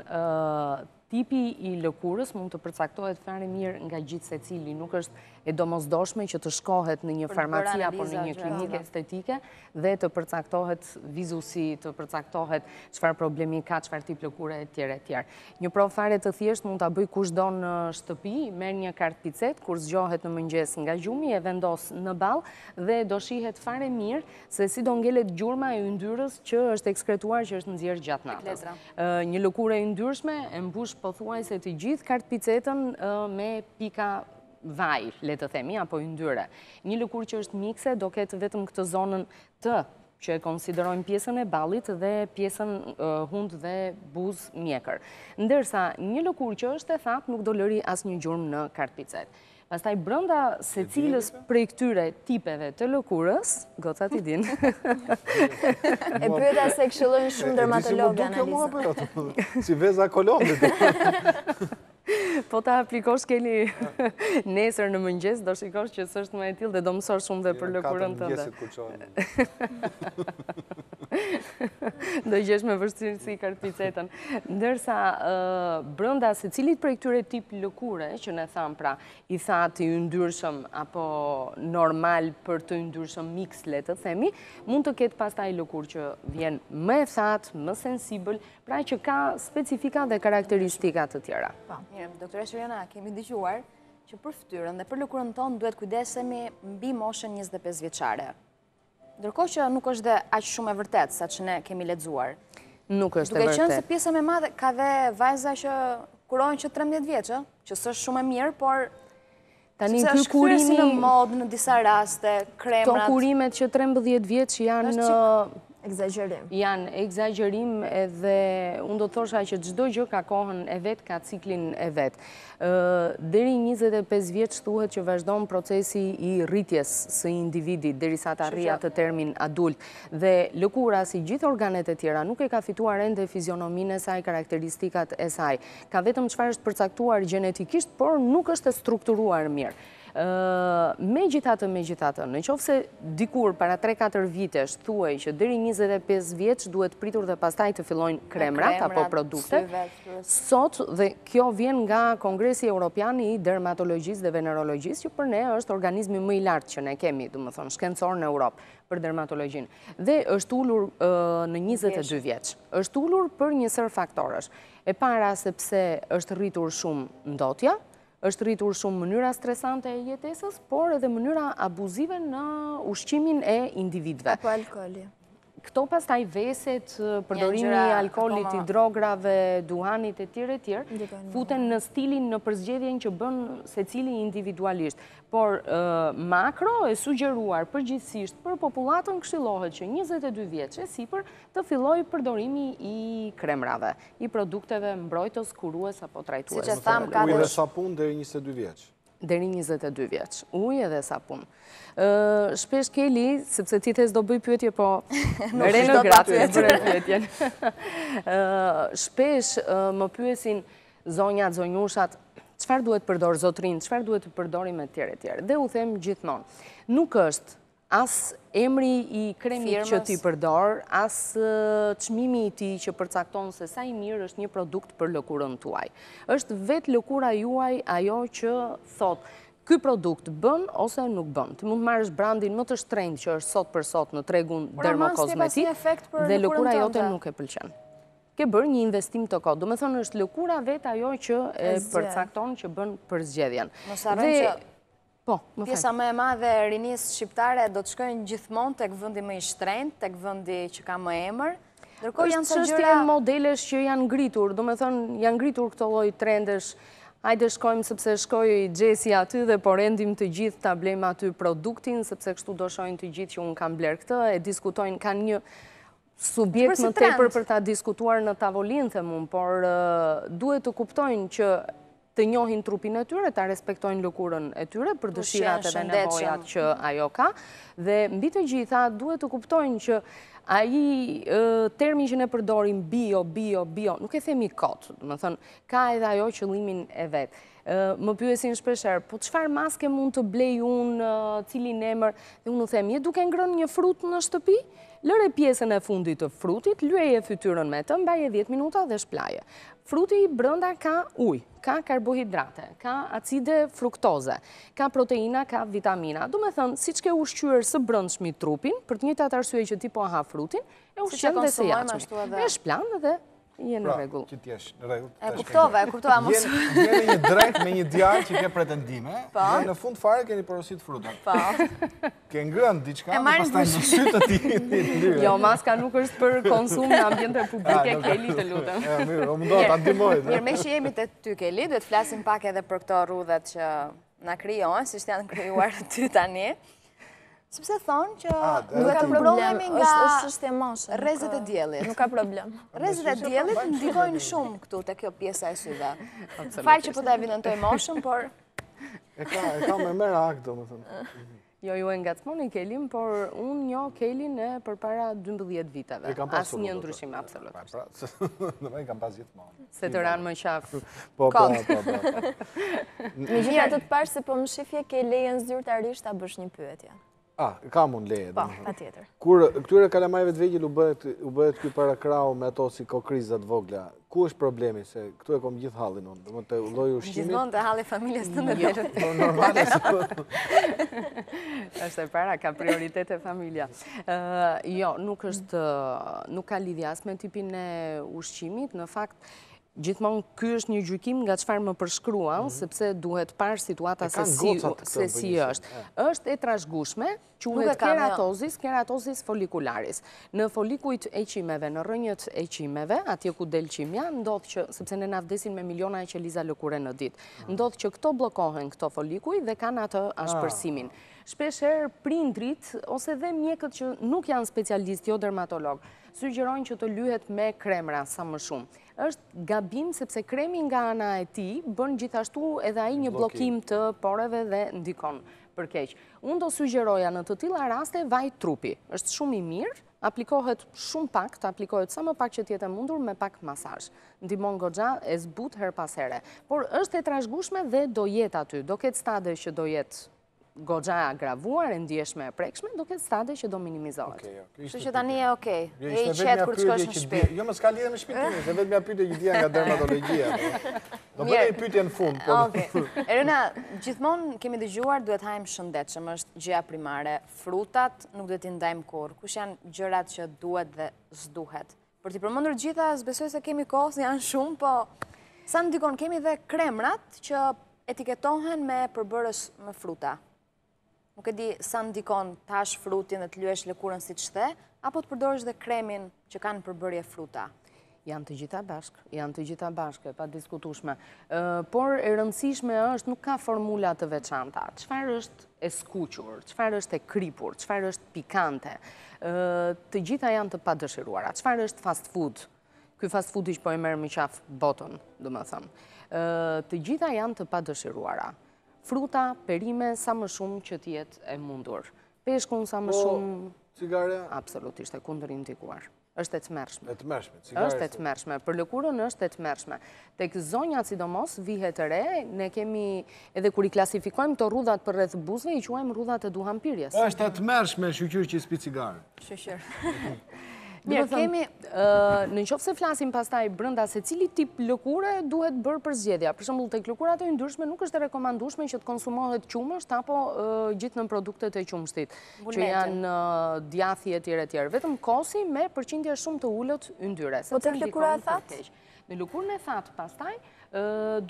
Tipi i lëkurës mund të përcaktohet fare mirë nga gjithsecili, nuk është e domosdoshme që të shkohet në një farmaci apo në një klinikë estetike dhe të përcaktohet vizusi, të përcaktohet çfarë problemi ka, çfarë tip lëkure e tjerë e tjerë. Një provë fare të thjeshtë mund ta bëjë kushdo në shtëpi, merr një kartëpecetë, kur zgjohet në mëngjes nga gjumi e vendos në ballë dhe do shihet fare mirë se si do ngelet gjurma e yndyrës që është ekskretuar që është nxjerrë gjatë natës. Një lëkurë e yndyrshme e mbush pothuajse të gjithë kartëpecetën me pika vaj, le të themi, apo yndyre. Një lëkurë që është mikse do ketë vetëm këtë zonën të që e konsiderojnë pjesën e ballit dhe pjesën hundë dhe buzë mjekër. Ndersa, një lëkurë që është e thatë nuk do lëri asnjë gjurmë në kartëpecetë. Pastaj brenda secilës prej këtyre tipeve të lëkurës, gocat i dinë. E pyeta se këshillojnë shumë dermatologë analizë. E di si më duket mua por si veza kolonit. Po ta aplikosh keni nesër në mëngjes, do shikosh që s'është më e tillë dhe do mësosh shumë dhe për lëkurën tënde. Në katër mëngjesit kur çohem. Do gjesh me vështirësi kartëpecetën. Ndërsa, brenda secilit prej këtyre tip lëkure, që ne thamë pra, i thatë, i yndyrshëm, apo normal për të yndyrshëm miks, le të themi, mund të ketë pastaj lëkurë që vjen më e thatë, më sensibël, pra që ka specifika dhe karakteristika të tjera. Po, mirë, doktore Eriona, kemi dëgjuar që për ftyrën dhe për lëkurën tonë duhet kujdesemi mbi moshën 25 vjeçare. Ndërkohë që nuk është dhe aq shumë e vërtetë sa ç'ne kemi lexuar. Nuk është e vërtetë. Duke qenë se pjesa më e madhe ka dhe vajza që kurohen që 13 vjeç, ë, që s'është shumë e mirë, por tani ky kurimi si në mod në disa raste, kremrat. Këto kurimet që 13 vjeç janë një ekzagjerim. Janë ekzagjerim edhe unë do të thosha që çdo gjë ka kohën e vet, ka ciklin e vet. Deri njëzet e pesë vjeç thuhet që vazhdon procesi i rritjes së individit derisa të arrijë atë termin adult dhe lëkura si gjithë organet e tjera nuk e ka fituar ende fizionominë e saj, karakteristikat e saj. Ka vetëm çfarë është përcaktuar gjenetikisht, por nuk është e strukturuar mirë. Megjithatë, megjithatë, në qoftë se dikur para tre-katër vitesh thuhej që deri njëzet e pesë vjeç duhet pritur dhe pastaj të fillojnë kremrat apo produktet, sot dhe kjo vjen nga Kongresi Europian i Dermatologjisë dhe Venerologjisë që për ne është organizmi më i lartë që ne kemi, domethënë shkencor në Europë për dermatologjinë dhe është ulur në njëzet e dy vjeç. Është ulur për një sërë faktorësh. E para sepse është rritur shumë ndotja, Është rritur shumë mënyra stresante e jetesës, por edhe mënyra abuzive në ushqimin e individëve. Apo alkooli. Këto pastaj veset, përdorimi i alkoolit, i drograve, duhanit e tjera e tjera, futen në stilin në përzgjedhjen që bën secili individualisht. Por makro e sugjeruar përgjithësisht për popullatën këshillohet që 22 vjeç e sipër të fillojë përdorimi i kremrave. i produkteve mbrojtës, kurues apo trajtues. Siç e thamë, ka dhe... Ujë dhe sapun deri 22 vjeç. Deri 22 vjeç. Ujë dhe sapun. Shpesh, Keli, sepse ti the s'do bëj pyetje, po... Në rejnë në gratë, e bërë pyetjen. Shpesh më pyesin zonjat, zonjushat, çfarë duhet të përdor, zotërinj, çfarë duhet të përdorim e tjera e tjera. Dhe u them gjithmonë, nuk është As emri i kremit që ti përdor, as çmimi i tij që përcakton se sa i mirë është një produkt për lëkurën tuaj. Është vetë lëkura juaj ajo që thotë, ky produkt bën ose nuk bën. Ti mund të marrësh brandin më të shtrenjtë që është sot për sot në tregun dermokozmetik dhe lëkura jote nuk e pëlqen. Ke bërë një investim të kotë. Domethënë është lëkura vetë ajo që e përcakton që bën përzgjedhjen. Mos harrojmë që Po, më fal. Pjesa më e madhe e rinisë shqiptare do të shkojnë gjithmonë tek vendi më i shtrenjtë, tek vendi që ka më emër. Ndërkohë janë çështje modelesh që janë ngritur, domethënë janë ngritur këto lloj trendesh. Hajde shkojmë sepse shkoi Xhesi aty dhe po rendim të gjithë ta blejmë aty produktin sepse kështu do shohin të gjithë që unë kam blerë këtë, e diskutojnë kanë një subjekt më tepër për ta diskutuar në tavolinë, them unë, por duhet të kuptojnë që të njohin trupin e tyre, ta respektojnë lëkurën e tyre për dëshirat edhe nevojat që ajo ka, dhe mbi të gjitha duhet të kuptojnë që ai termi që ne përdorim bio, bio, bio, nuk e themi kot, domethënë, ka edhe ajo qëllimin e vet. Më pyesin shpeshherë, po çfarë maske mund të blej unë, cilin emër, dhe unë u them, je duke ngrënë një frut në shtëpi? Lëre pjesën e fundit të frutit, lyeje fytyrën me të, mbaje dhjetë minuta dhe shplaje. Fruti brenda ka ujë, ka karbohidrate, ka acide fruktoze, ka proteina, ka vitamina. Domethënë, siç ke ushqyër së brendshmi trupin, për të njëjtën arsye që ti po ha frutin, e ushqen dhe së jashtmi. E shplan dhe Je në rregull. Pra, që t'jesh në rregull. E kuptova, e kuptova mos. Je në një dejt me një djalë që ke pretendime, po. dhe në fund fare keni porosit frutat. Pa. Po. Ke ngrënë diçka, dhe pastaj në sytë e tij një të Jo, maska nuk është për konsum në ambiente publike, ah, Keli të lutem. E, mirë, o mdo, ta dimojt. Mirë, meqë jemi te ty, Keli, duhet flasim pak edhe për këto rrudhat që Na krijohen, siç të janë krijuar ty tani. Sepse thonë që nuk ka problem nga rrezet e diellit. Nuk ka problem. Rrezet e diellit ndikojnë shumë këtu te kjo pjesa e syve. Fal që po ta evidentoj moshën, por... E ka me merak, domethënë. Jo ju e ngacmoni Kelin, por unë njoh Kelin e përpara 12 viteve. E kam pas të rrugët. Asnjë absolutisht. Pra, pra, pra, në me e kam pas gjithmonë. Se të ranë më qafë. Po, po, po, po, po. Me gjithë atë të parë se po më shifje ke lejen zyrtarisht ta bësh një pyetje. A, kam unë leje. Po, patjetër. Kur këtyre kalamajve të vegjël u bëhet ky parakrahu me ato si kokrriza të vogla, Ku është problemi, se këtu e kom gjithë hallin unë, dhe me ç'lloj ushqimi... Gjithmonë te halli i familjes të në bërët. Jo, po, normale se po... është e para, ka prioritete familja. Jo, nuk është, nuk ka lidhje as me tipin e ushqimit, në fakt, gjithmonë ky është një gjykim nga çfarë më përshkruan, mhm. sepse duhet parë situata se si është. është e trashëgueshme, Quhet keratozis, keratozis folikularis. Në folikujt e qimeve, në rënjët e qimeve, atje ku del qimja, ndodh që, sepse ne na vdesin me miliona qeliza lëkure në ditë, ndodh që këto bllokohen këto folikuj dhe kanë atë ashpërsimin. Shpeshherë prindërit, ose dhe mjekët që nuk janë specialistë, jo dermatologë, sugjerojnë që të lyhet me kremra sa më shumë. Është gabim sepse kremi nga ana e tij, bën gjithashtu edhe ai një bllokim të poreve dhe ndikon për keq. Unë do sugjeroja në të tilla raste vaj trupi. Është shumë i mirë, aplikohet shumë pak, të aplikohet sa më pak që të jetë e mundur me pak masazh. Ndihmon goxha e zbut herë pas here. Por është e trashëgueshme dhe do jetë aty. Do ketë stade që do jetë goxha e agravuar, e ndjeshme e prekshme, do ketë stade që do minimizohet. Okej, okay, Kështu që tani e okay. Jo, e qetë kur të shkosh në shtëpi. Jo, më s'ka lidhje me shtëpinë, është e vetmja pyetje që dija nga dermatologjia. Do bëjmë një pyetje në fund. Po. Okej. Erina, gjithmonë kemi dëgjuar duhet hajmë shëndetshëm, është gjëja primare. Frutat nuk duhet t'i ndajmë kurrë. Kush janë gjërat që duhet dhe s'duhet? Për t'i përmendur gjitha, s'besoj se kemi kohë, se janë shumë, po sa ndikon kemi dhe kremrat që etiketohen me përbërës me fruta. nuk e di sa ndikon të hash frutin dhe të lyesh lëkurën siç the, apo të përdorish dhe kremin që kanë përbërje fruta? Janë të gjitha bashkë, janë të gjitha bashkë, e padiskutueshme. Por e rëndësishme është, nuk ka formula të veçanta. Çfarë është e skuqur, çfarë është e kripur, çfarë është pikante. Të gjitha janë të padëshiruara. Çfarë është fast food? Ky fast foodi që po e merr më qafë botën, domethënë. Të gjitha janë të padëshiruara. Fruta, perime, sa më shumë që të jetë e mundur. Peshkun sa më po, shumë... Cigare? Absolutisht, e kundërindikuar. Është e tmerrshme. E tmerrshme, cigare. Është e tmerrshme, për lëkurën është e tmerrshme. Tek zonjat sidomos, vihet re, ne kemi, edhe kur i klasifikojmë këto rrudhat përreth buzëve, i quajmë rrudhat e duhanpirjes. Është e tmerrshme, shyqyr që s'pi cigare. Shyqyr. Mirë, kemi, në qoftë se flasim pastaj brenda secilit tip lëkure duhet bërë përzgjedhja. Për shembull, tek lëkurat e yndyrshme nuk është e rekomandueshme që të konsumohet qumësht apo gjithë nënproduktet e qumështit, që janë djathi e tjera e tjera. Vetëm kosi me përqindje shumë të ulët yndyre. Po te lëkura e thatë? Në lëkurën e thatë pastaj,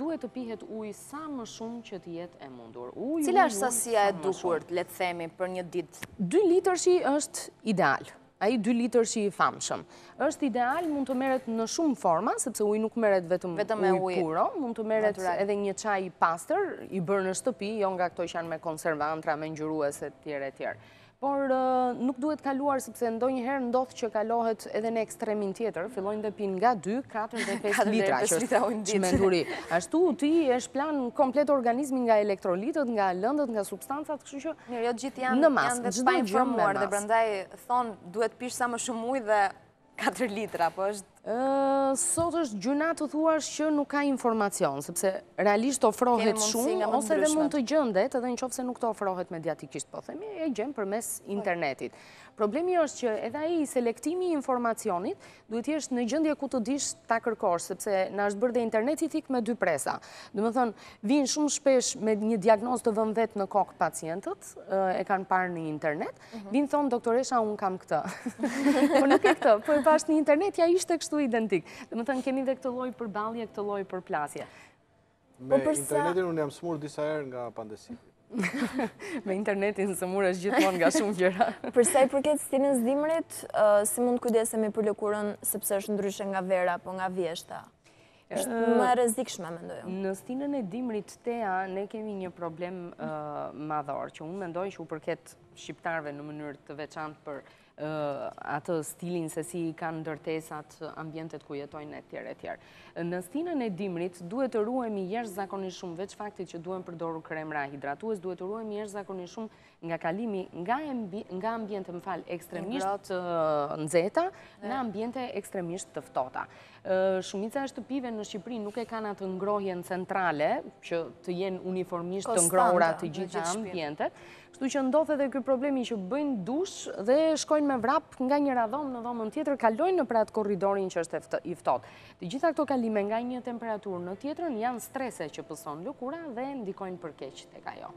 duhet të pihet ujë sa më shumë që të jetë e mundur. Cila është sasia e duhur, le të themi, për një ditë? 2 litërshi është ideal. Ai 2 litërshi i famshëm. Është ideal, mund të merret në shumë forma, sepse uji nuk merret vetëm ujë puro, mund të merret edhe një çaj i pastër, i bërë në shtëpi, jo nga këto që janë me konservantë, me ngjyruese etj etj. Por nuk duhet kaluar sepse ndonjëherë ndodh që kalohet edhe në ekstremin tjetër, fillojnë dhe pinë nga 2, 4 dhe 5 litra që është çmenduri. Ashtu ti e shplan komplet organizmin nga elektrolitët, nga lëndët, nga substancat, kështu që në masë, çdo gjë me masë. Dhe prandaj thonë duhet të pish sa më shumë ujë dhe 4 litra, po është... Sot është gjynah të thuash që nuk ka informacion, sepse realisht ofrohet shumë, ose edhe mund të gjendet, edhe në qoftë se nuk të ofrohet mediatikisht, po themi e gjen përmes, po, internetit. Problemi është që edhe ai selektimi i informacionit, duhet të jesh në gjendje ku të dish ta kërkosh, sepse na është bërë dhe interneti thikë me dy presa. Domethënë, vijnë shumë shpesh me një diagnozë të vënë vetë në kokë pacientët, e kanë parë në internet, Vijnë thonë, doktoresha, unë kam këtë. Po nuk ke këtë, po e pashë në internet, ja ishte kështu identik. Domethënë, kemi dhe këtë lloj përballjeje, këtë lloj përplasjeje. Po, me internetin unë jam sëmurë disa herë nga pandesi. Me internetin sëmuresh gjithmonë nga shumë gjëra. Përsa i përket stinës së dimrit, si mund të kujdesemi për lëkurën, sepse është ndryshe nga vera apo nga vjeshta? është më e rrezikshme, mendoj. Jo. Në stinën e dimrit Tea, ne kemi një problem madhor, që unë mendoj që u përket shqiptarëve në mënyrë të veçantë për atë stilin se si i kanë ndërtesat, ambientet ku jetojnë e tjerë, e tjerë. Në stinën e dimrit, duhet të ruhemi jashtëzakonisht shumë, veç faktit që duhet përdorur kremra hidratues, duhet të ruhemi jashtëzakonisht shumë nga kalimi nga ambiente, më fal, ekstremisht të nxehta në ambiente ekstremisht të ftohta. Shumica e shtëpive në Shqipëri nuk e kanë atë ngrohjen centrale që të jenë uniformisht të ngrohura të gjithë ambientet, kështu që ndodh edhe ky problemi që bëjnë dush dhe shkojnë me vrap nga njëra dhomë në dhomën tjetër, kalojnë nëpër atë korridorin që është i ftohtë. Të gjitha këto kalime nga një temperaturë në tjetrën janë strese që pëson lëkura dhe ndikojnë për keq tek ajo.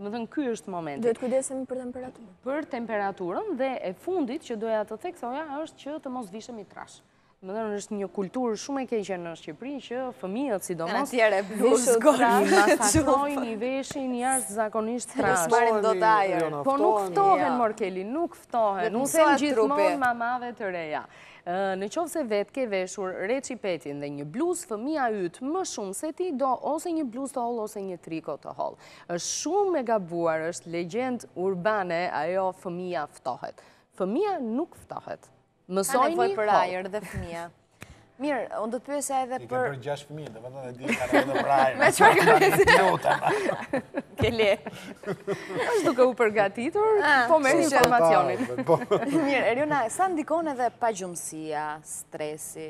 Domethënë, ky është momenti. Duhet të kujdesemi për temperaturën. Për temperaturën dhe e fundit që doja të theksoja është që të mos vishemi trashë. Domethënë, është një kulturë shumë e keqe në Shqipëri që fëmijët sidomos... tjere, bluzë, gori, masatrojnë, i veshin, jashtëzakonisht trashë. Nuk marrin dot ajër. Jo, po nuk ftohen, mor Keli, nuk ftohen. U kam thënë gjithmonë mamave të reja. Në qoftë se vetë ke veshur reçipetën dhe një bluzë fëmija yt më shumë se ti do ose një bluzë të hollë ose një triko të hollë. Është shumë e gabuar, është legjendë urbane ajo fëmija ftohet. Fëmija nuk ftohet. Mësojni kohë. Ka nevojë për ajër dhe fëmija. Mirë, unë do të pyesja edhe për... Ti ke bërë gjashtë fëmijë, domethënë e di ka në edhe prajë. Me që ka në si? Në të ma. Ke le. Është duke u përgatitur, ah, po me informacionin. Mirë, Erjona, sa ndikon edhe pagjumësia, stresi,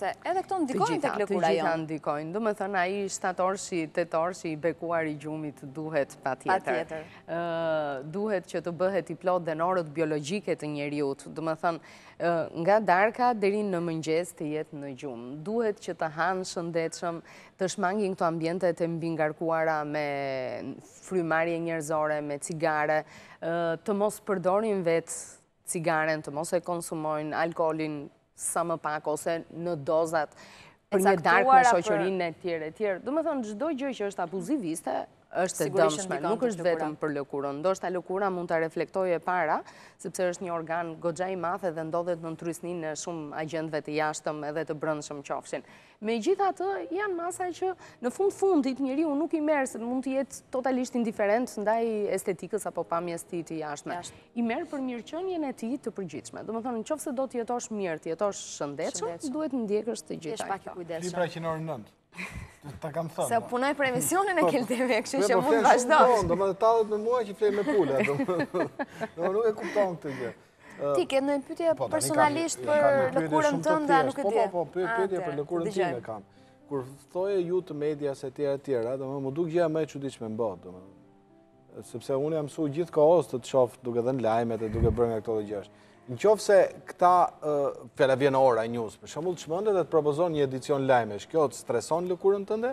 Se edhe këto ndikojnë tek lëkura, jo. Të gjitha ndikojnë. Domethënë, ai shtatorëshi, tetorëshi i bekuar i gjumit duhet patjetër. Duhet që të bëhet i plotë dhe në orët biologjike të njeriut. Domethënë, nga darka deri në mëngjes të jetë në gjumë. Duhet që të hanë shëndetshëm të shmangin këto ambientet e mbingarkuara me frymëmarrje njerëzore, me cigare, të mos përdorin vetë cigaren, të mos e konsumojnë, alkoolin sa më pak ose në dozat për një darkë me shoqërinë e tjerë e tjerë. Domethënë, çdo gjë që është abuziviste, është e dëmshme, nuk është vetëm për lëkurën. Ndoshta lëkura mund ta reflektojë e para, sepse është një organ goxha i madh edhe ndodhet nën trysninë e shumë agjentëve të jashtëm edhe të brendshëm qofshin. Megjithatë, janë masa që në fund fundit njeriu nuk i merr se mund të jetë totalisht indiferent ndaj estetikës apo pamjes tij të jashtme. I merr për mirëqenien e tij të përgjithshme. Domethënë, në qoftë se do të jetosh mirë, të jetosh shëndetshëm, duhet të ndjekësh të gjitha këto. Flini që në orën 9. Ta kam thënë. Se punoj për emisionin e Keltit, kështu që mund të vazhdosh. Po, domethënë tallet me mua që fle me pula. Po nuk e kupton këtë gjë. Ti ke ndonjë pyetje po, personalisht për lëkurën tënde, nuk e di. Po, po, po, ah, pyetje për lëkurën time kam. Kur thoje ju të media se tjera tjera, m'u duk gjëja më e çuditshme në botë, sepse unë jam mësuar gjithë kohës të të shoh duke dhënë lajmet e duke bërë nga këto gjëra. Në qoftë se këta fjala vjen ora e news, për shembull të çmendet dhe të propozon një edicion lajmesh, kjo të streson lëkurën tënde?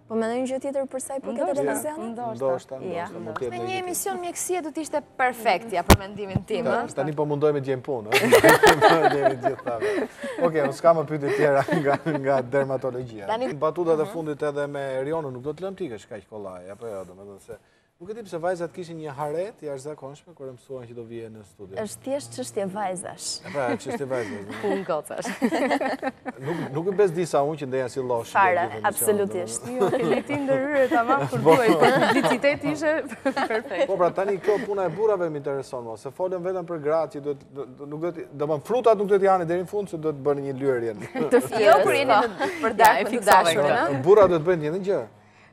Po mendon ndonjë gjë tjetër përsa i përket televizionit? Ndoshta, ndoshta, ndoshta, mund të jetë ndonjë tjetër. Në një emision mjekësie do të ishte perfekt, ja, për mendimin tim. Ta, tani po mundohemi të gjejmë punë. Ok, unë s'kam më pyetje tjera nga dermatologia. Batutat e fundit edhe me Rionën, nuk do t'lëmë të ikësh kaq kollaj, apo jo, domethënë se... Nuk e di pse vajzat kishin një hare të jashtëzakonshme kur e mësuan që do vije në studio. Është thjesht çështje vajzash. Pra, çështje vajzash. Punë gocash. Nuk nuk e bezdisa unë që ndenja si losh. Fare, absolutisht. Jo, ti, ti ndërhyre tamam kur po. duhet, por publiciteti ishte perfekt. Po pra tani kjo puna e burrave më intereson më, se folëm vetëm për gratë që duhet nuk duhet, do të frutat nuk duhet janë deri në fund se duhet të bënë një lyerje. Jo, kur jeni në përdorur, përdorur. Burrat duhet bëjnë ndonjë gjë.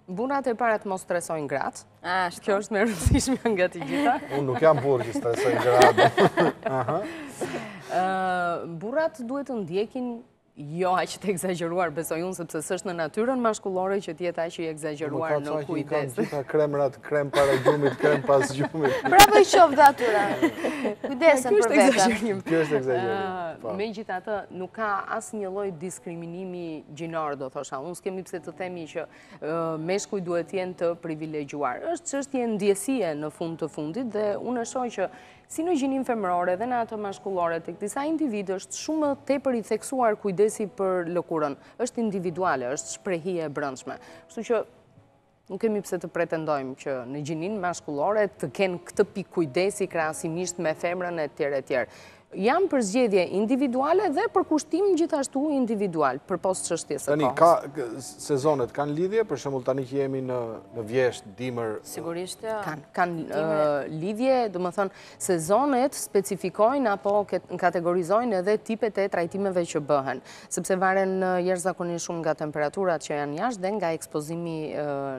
Burrat e para të mos stresojnë gratë. Ashtu. Kjo është më e rëndësishme nga të gjitha. Unë nuk jam burrë që stresoj gratë. Burrat duhet të ndjekin jo aq të ekzagjeruar, besoj unë, sepse s'është në natyrën mashkullore që të jetë aq i ekzagjeruar në kujdes. Po ka që i kanë gjitha kremrat, krem para gjumit, krem pas gjumit. Pra bravo i qoftë dhe atyre, kujdesen për veten. Kjo është ekzagjerim. Po. Megjithatë, nuk ka asnjë lloj diskriminimi Gjinor, do thosha, unë s'kemi pse të themi që meshkujt duhet të jenë të privilegjuar. Është çështje ndjesie në fund të fundit dhe unë e shoh që si në gjininë femërore dhe në atë mashkullore tek disa individë është shumë më tepër i theksuar kujdesi për lëkurën. është individuale, është shprehje e brëndshme. Kështu që Nuk kemi pse të pretendojmë që në gjininë mashkullore të kenë këtë pikë kujdesi krahasimisht me femrën etj etj. Janë përzgjedhje individuale dhe përkushtim gjithashtu individual, përpos çështjes së kohës. Tani, sezonet kanë lidhje, për shembull tani që jemi në vjeshtë, dimër? Sigurisht që kanë. Kanë lidhje, domethënë Sezonet specifikojnë apo kategorizojnë edhe tipet e trajtimeve që bëhen, sepse varen jashtëzakonisht shumë nga temperaturat që janë jashtë dhe nga ekspozimi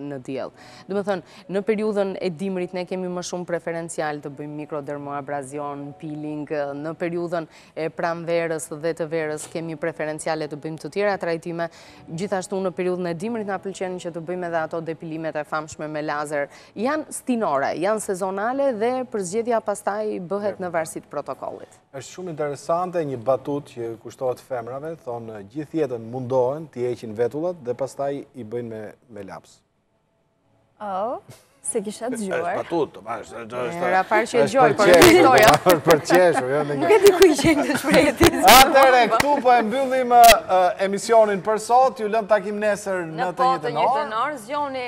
në diell. Domethënë, në periudhën e dimrit ne kemi më shumë preferencial të bëjmë mikrodermoabrazion, peeling, në periudhën e pranverës dhe të verës kemi preferenciale të bëjmë të tjera trajtime. Gjithashtu në periudhën e dimrit na pëlqen që të bëjmë edhe ato depilimet e famshme me lazer, Janë stinore, janë sezonale dhe përzgjedhja pastaj bëhet në varësi të protokollit. Është shumë interesante një batutë që u kushtohet femrave, thonë gjithë jetën mundohen t'i heqin vetullat dhe pastaj i bëjnë me laps. Oh, s'e kisha dëgjuar. Është batutë, më është. Është hera e parë që e dëgjoj, por është historia. Është për qeshur, jo ndonjë. Nuk e di ku i gjen këto shprehje. Atëherë, këtu po e mbyllim emisionin për sot. Ju lëmë takim nesër në po të njëjtën orë. Në po të njëjtën orë, zgjoni